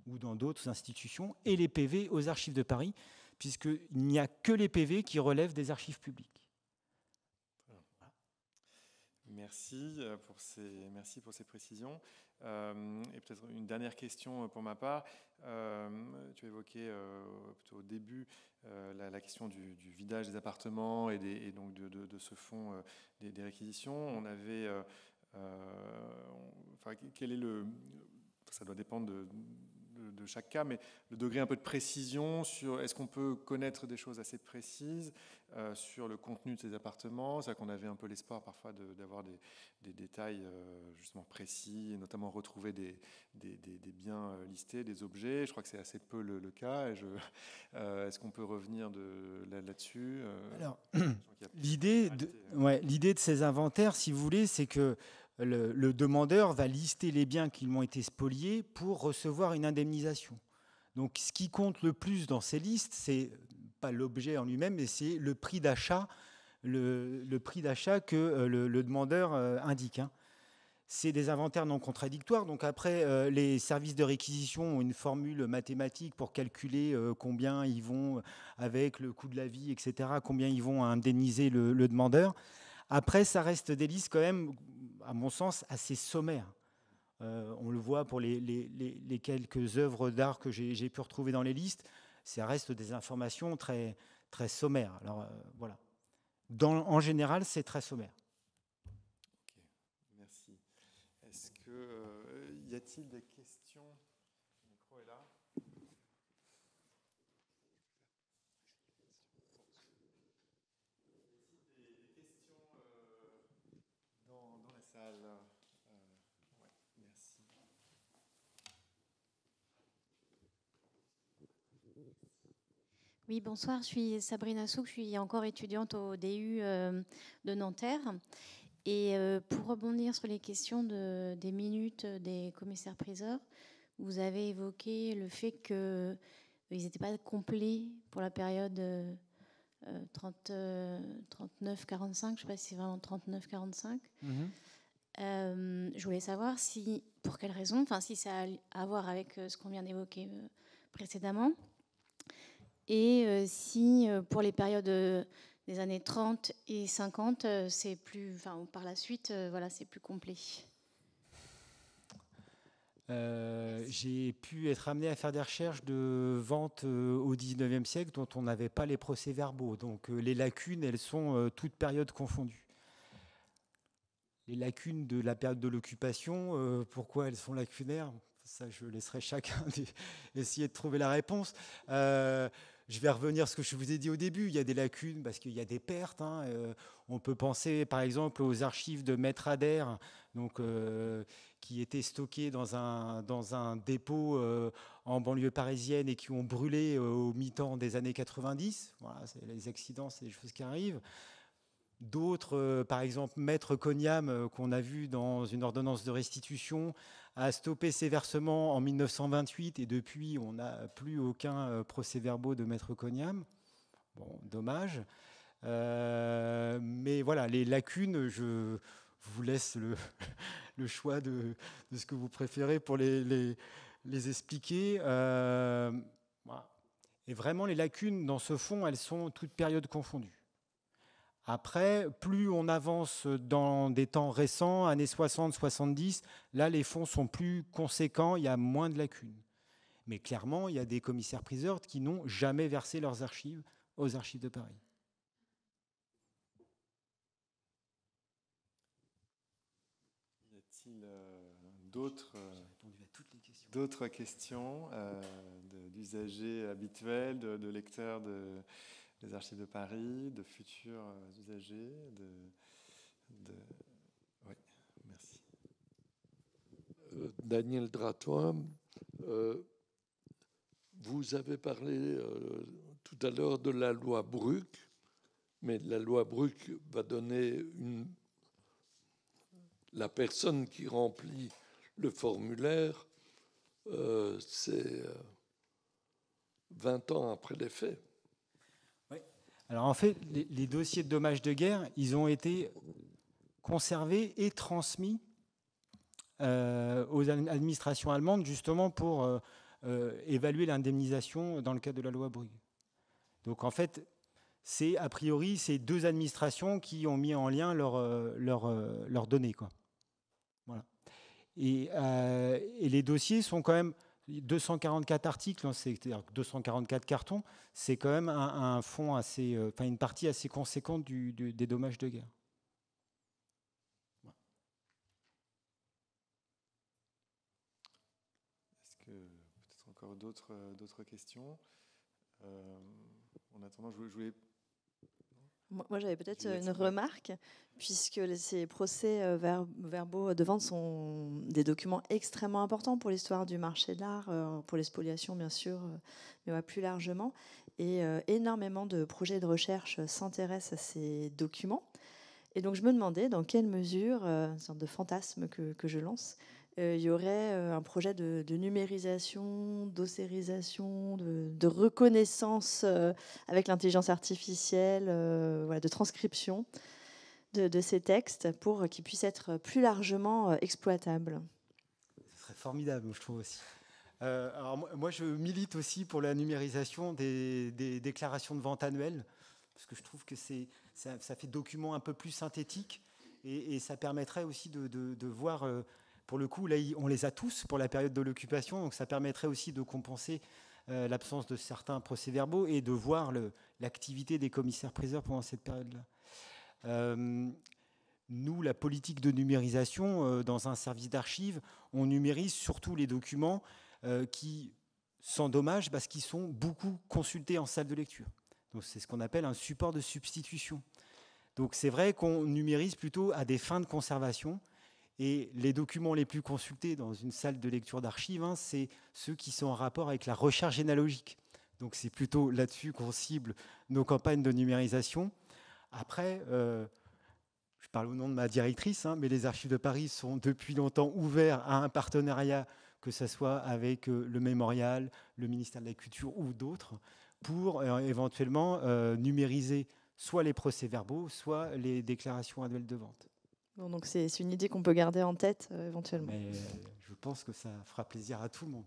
ou dans d'autres institutions, et les PV aux archives de Paris, puisqu'il n'y a que les PV qui relèvent des archives publiques. Merci euh, pour ces, merci pour ces précisions. Euh, et peut-être une dernière question euh, pour ma part. tu évoquais au début la, question du, vidage des appartements et, des, donc de, ce fonds des, réquisitions. On avait. Enfin, quel est le. Ça doit dépendre de de, chaque cas, mais le degré un peu de précision sur est-ce qu'on peut connaître des choses assez précises euh, sur le contenu de ces appartements. C'est qu'on avait un peu l'espoir parfois d'avoir des, des, détails euh, justement précis, et notamment retrouver des, des, des, biens euh, listés, des objets. Je crois que c'est assez peu le, cas. est-ce qu'on peut revenir de, là-dessus Alors, l'idée de, ouais, l'idée de ces inventaires, si vous voulez, c'est que le, demandeur va lister les biens qui lui ont été spoliés pour recevoir une indemnisation. Donc ce qui compte le plus dans ces listes, c'est pas l'objet en lui-même, mais c'est le prix d'achat, le, prix d'achat que euh, le, demandeur euh, indique. Hein. C'est des inventaires non contradictoires. Donc après, euh, les services de réquisition ont une formule mathématique pour calculer combien ils vont, avec le coût de la vie, etc., combien ils vont indemniser le demandeur. Après, ça reste des listes quand même, à mon sens, assez sommaires. Euh, on le voit pour les, quelques œuvres d'art que j'ai pu retrouver dans les listes, ça reste des informations très, très sommaires. Alors euh, voilà. en général, c'est très sommaire. Merci. Est-ce euh, y a-t-il des questions Le micro est là. Euh, oui, bonsoir, je suis Sabrina Souk, je suis encore étudiante au DU euh, de Nanterre. Et euh, pour rebondir sur les questions de, des minutes des commissaires-priseurs, vous avez évoqué le fait qu'ils n'étaient pas complets pour la période 30, 39-45, je ne sais pas si c'est vraiment 39-45. Euh, je voulais savoir si, pour quelle raison, enfin si ça a à voir avec euh, ce qu'on vient d'évoquer euh, précédemment. Et si pour les périodes des années 30 et 50, c'est plus, enfin, par la suite, voilà, c'est plus complet. j'ai pu être amené à faire des recherches de vente au 19e siècle dont on n'avait pas les procès-verbaux. Donc les lacunes, elles sont toutes périodes confondues les lacunes de la période de l'occupation, euh, pourquoi elles sont lacunaires? Ça, je laisserai chacun essayer de trouver la réponse. Euh, je vais revenir à ce que je vous ai dit au début. Il y a des lacunes parce qu'il y a des pertes. Hein. Euh, on peut penser, par exemple, aux archives de Maître Adair, donc, qui étaient stockées dans un, dans un dépôt en banlieue parisienne et qui ont brûlé au mi-temps des années 90. Voilà, les accidents, c'est des choses qui arrivent. D'autres, euh, par exemple, Maître Cognam, euh, qu'on a vu dans une ordonnance de restitution, a stoppé ses versements en 1928 et depuis, on n'a plus aucun euh, procès-verbaux de Maître Cognam. Bon, dommage. mais voilà, les lacunes, je vous laisse le, choix de, ce que vous préférez pour les, expliquer. Et vraiment, les lacunes dans ce fond, elles sont toutes périodes confondues. Après, plus on avance dans des temps récents, années 60-70, là, les fonds sont plus conséquents, il y a moins de lacunes. Mais clairement, il y a des commissaires-priseurs qui n'ont jamais versé leurs archives aux archives de Paris. Y a-t-il euh, d'autres d'autres questions euh, d'usagers habituels, de, de lecteurs de, des archives de Paris, de futurs euh, usagers. De, Oui, merci. Euh, Daniel Dratois, euh, vous avez parlé tout à l'heure de la loi Bruck, mais la loi Bruck va donner une... la personne qui remplit le formulaire, c'est 20 ans après les faits. Alors en fait, les, dossiers de dommages de guerre, ils ont été conservés et transmis euh, aux administrations allemandes justement pour euh, euh, évaluer l'indemnisation dans le cadre de la loi Brugge. Donc en fait, c'est a priori ces deux administrations qui ont mis en lien leurs données. Quoi. Voilà. Et, et, les dossiers sont quand même 244 articles, hein, c'est-à-dire 244 cartons, c'est quand même un, assez, euh, enfin une partie assez conséquente des dommages de guerre. Est-ce que peut-être encore d'autres d'autres questions? Euh, En attendant, je voulais moi, j'avais peut-être une remarque, puisque ces procès euh, verbaux de vente sont des documents extrêmement importants pour l'histoire du marché de l'art, euh, pour l'expoliation bien sûr, euh, mais plus largement. Et énormément de projets de recherche s'intéressent à ces documents. Et donc je me demandais dans quelle mesure, une sorte de fantasme que, que je lance, euh, il y aurait euh, un projet de, numérisation, d'ossérisation, de, reconnaissance euh, avec l'intelligence artificielle, de transcription de, ces textes pour qu'ils puissent être plus largement exploitables. Ce serait formidable, je trouve aussi. alors moi, je milite aussi pour la numérisation des, déclarations de vente annuelles, parce que je trouve que ça, ça, fait document un peu plus synthétique, et, ça permettrait aussi de, voir pour le coup, là, on les a tous pour la période de l'occupation, donc ça permettrait aussi de compenser euh, l'absence de certains procès-verbaux et de voir l'activité des commissaires-priseurs pendant cette période-là. Euh, nous, la politique de numérisation, euh, dans un service d'archives, on numérise surtout les documents qui sont dommages parce qu'ils sont beaucoup consultés en salle de lecture. Donc c'est ce qu'on appelle un support de substitution. Donc c'est vrai qu'on numérise plutôt à des fins de conservation, et les documents les plus consultés dans une salle de lecture d'archives, hein, c'est ceux qui sont en rapport avec la recherche généalogique. Donc c'est plutôt là-dessus qu'on cible nos campagnes de numérisation. Après, euh, je parle au nom de ma directrice, hein, mais les archives de Paris sont depuis longtemps ouverts à un partenariat, que ce soit avec euh, le Mémorial, le ministère de la Culture ou d'autres, pour euh, éventuellement numériser soit les procès-verbaux, soit les déclarations annuelles de vente donc c'est une idée qu'on peut garder en tête euh, éventuellement. Mais je pense que ça fera plaisir à tout le monde.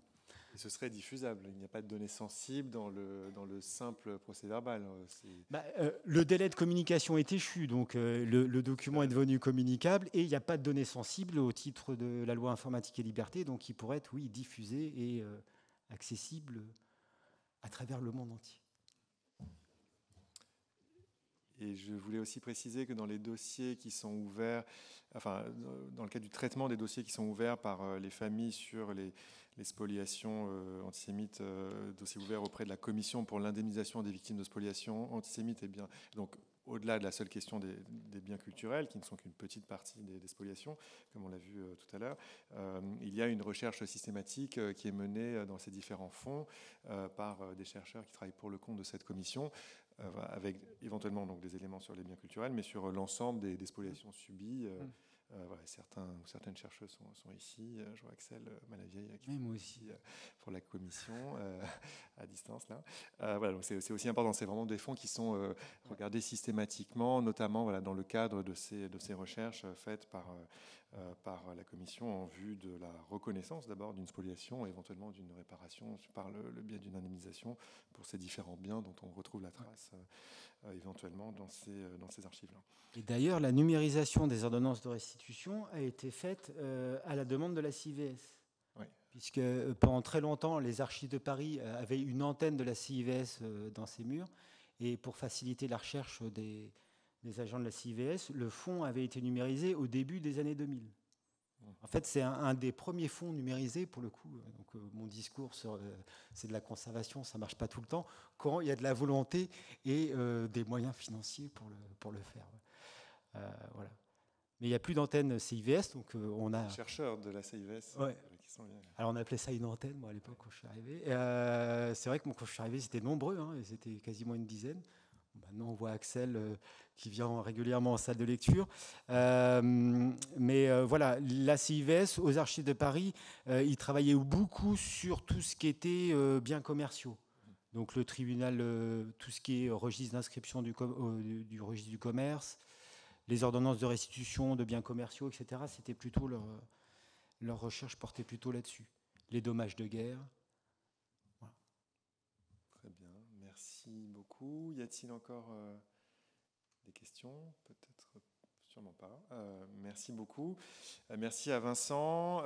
Et ce serait diffusable. Il n'y a pas de données sensibles dans le, dans le simple procès verbal. Bah, le délai de communication est échu, donc le, document est devenu communicable et il n'y a pas de données sensibles au titre de la loi informatique et liberté, donc il pourrait être, oui, diffusé et accessible à travers le monde entier. Et je voulais aussi préciser que dans les dossiers qui sont ouverts, enfin, dans le cas du traitement des dossiers qui sont ouverts par euh, les familles sur les, spoliations euh, antisémites, euh, dossiers ouverts auprès de la Commission pour l'indemnisation des victimes de spoliations antisémites, et bien, donc au-delà de la seule question des, biens culturels, qui ne sont qu'une petite partie des, spoliations, comme on l'a vu tout à l'heure, il y a une recherche systématique qui est menée dans ces différents fonds par des chercheurs qui travaillent pour le compte de cette commission, euh, avec éventuellement donc, des éléments sur les biens culturels, mais sur l'ensemble des, spoliations subies. Euh, mm. euh, certains ou certaines chercheuses sont, sont ici. je vois Axel Malavieille qui moi aussi pour la commission à distance là. voilà, donc c'est aussi important. C'est vraiment des fonds qui sont regardés systématiquement, notamment voilà, dans le cadre de ces, de ces recherches faites par, par la commission en vue de la reconnaissance d'abord d'une spoliation, et éventuellement d'une réparation par le, le biais d'une indemnisation pour ces différents biens dont on retrouve la trace. Euh, éventuellement dans ces, euh, dans ces archives-là. Et d'ailleurs, la numérisation des ordonnances de restitution a été faite euh, à la demande de la CIVS. Puisque pendant très longtemps, les archives de Paris avaient une antenne de la CIVS dans ces murs. Et pour faciliter la recherche des, des agents de la CIVS, le fonds avait été numérisé au début des années 2000. En fait, c'est un, des premiers fonds numérisés pour le coup. Donc, euh, mon discours, euh, c'est de la conservation, ça marche pas tout le temps. Quand il y a de la volonté et euh, des moyens financiers pour le, pour le faire. voilà. Mais il n'y a plus d'antenne CIVS, donc on a. Les chercheurs de la CIVS qui sont Alors on appelait ça une antenne, moi à l'époque quand je suis arrivé. c'est vrai que quand je suis arrivé, c'était nombreux, hein, c'était quasiment une dizaine. Maintenant, on voit Axel euh, qui vient régulièrement en salle de lecture. Euh, mais euh, voilà, la CIVS, aux archives de Paris, il travaillait beaucoup sur tout ce qui était biens commerciaux. Donc le tribunal, tout ce qui est registre d'inscription du, du, registre du commerce, les ordonnances de restitution de biens commerciaux, etc. C'était plutôt leur, leur recherche portait plutôt là-dessus. Les dommages de guerre. Merci Y a-t-il encore euh, des questions? Peut-être sûrement pas. Euh, merci beaucoup. Euh, merci à Vincent.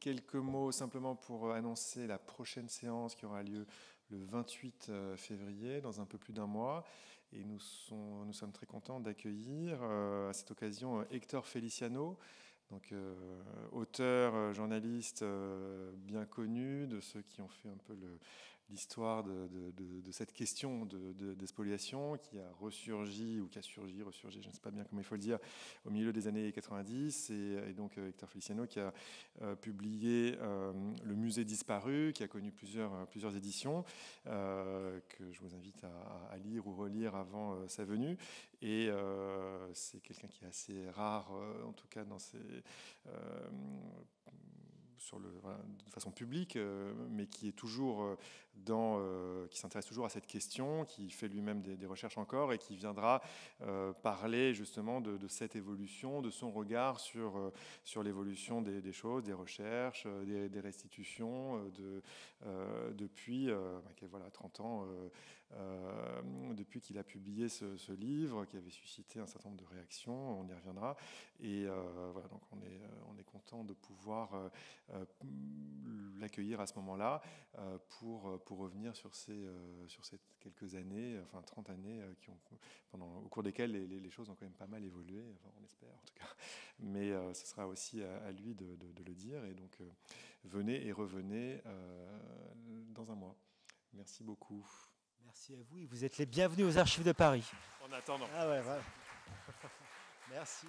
quelques mots simplement pour annoncer la prochaine séance qui aura lieu le 28 février, dans un peu plus d'un mois. Et nous, nous sommes très contents d'accueillir à cette occasion Hector Feliciano, donc auteur, journaliste bien connu, de ceux qui ont fait un peu le, l'histoire de, cette question de, spoliation qui a ressurgi, ou qui a surgi, ressurgi, je ne sais pas bien comment il faut le dire, au milieu des années 90. Et, donc euh, Hector Feliciano qui a euh, publié euh, Le musée disparu, qui a connu plusieurs, éditions, que je vous invite à, lire ou relire avant sa venue. Et c'est quelqu'un qui est assez rare, en tout cas dans ses sur le, de façon publique, mais qui est toujours euh, qui s'intéresse toujours à cette question, qui fait lui-même des, recherches encore et qui viendra parler justement de, cette évolution, de son regard sur, sur l'évolution des, choses, des recherches, des, restitutions de, depuis bah, voilà, 30 ans, depuis qu'il a publié ce, livre qui avait suscité un certain nombre de réactions, on y reviendra. Et voilà, donc on est, on est content de pouvoir euh, l'accueillir à ce moment-là euh, pour, euh, pour revenir sur ces, sur ces quelques années, enfin 30 années qui ont, pendant, au cours desquelles les, les, choses ont quand même pas mal évolué, on espère en tout cas. Mais ce sera aussi à, lui de, de, le dire. Et donc venez et revenez dans un mois. Merci beaucoup. Merci à vous et vous êtes les bienvenus aux Archives de Paris. En attendant. Ah ouais, voilà. Merci.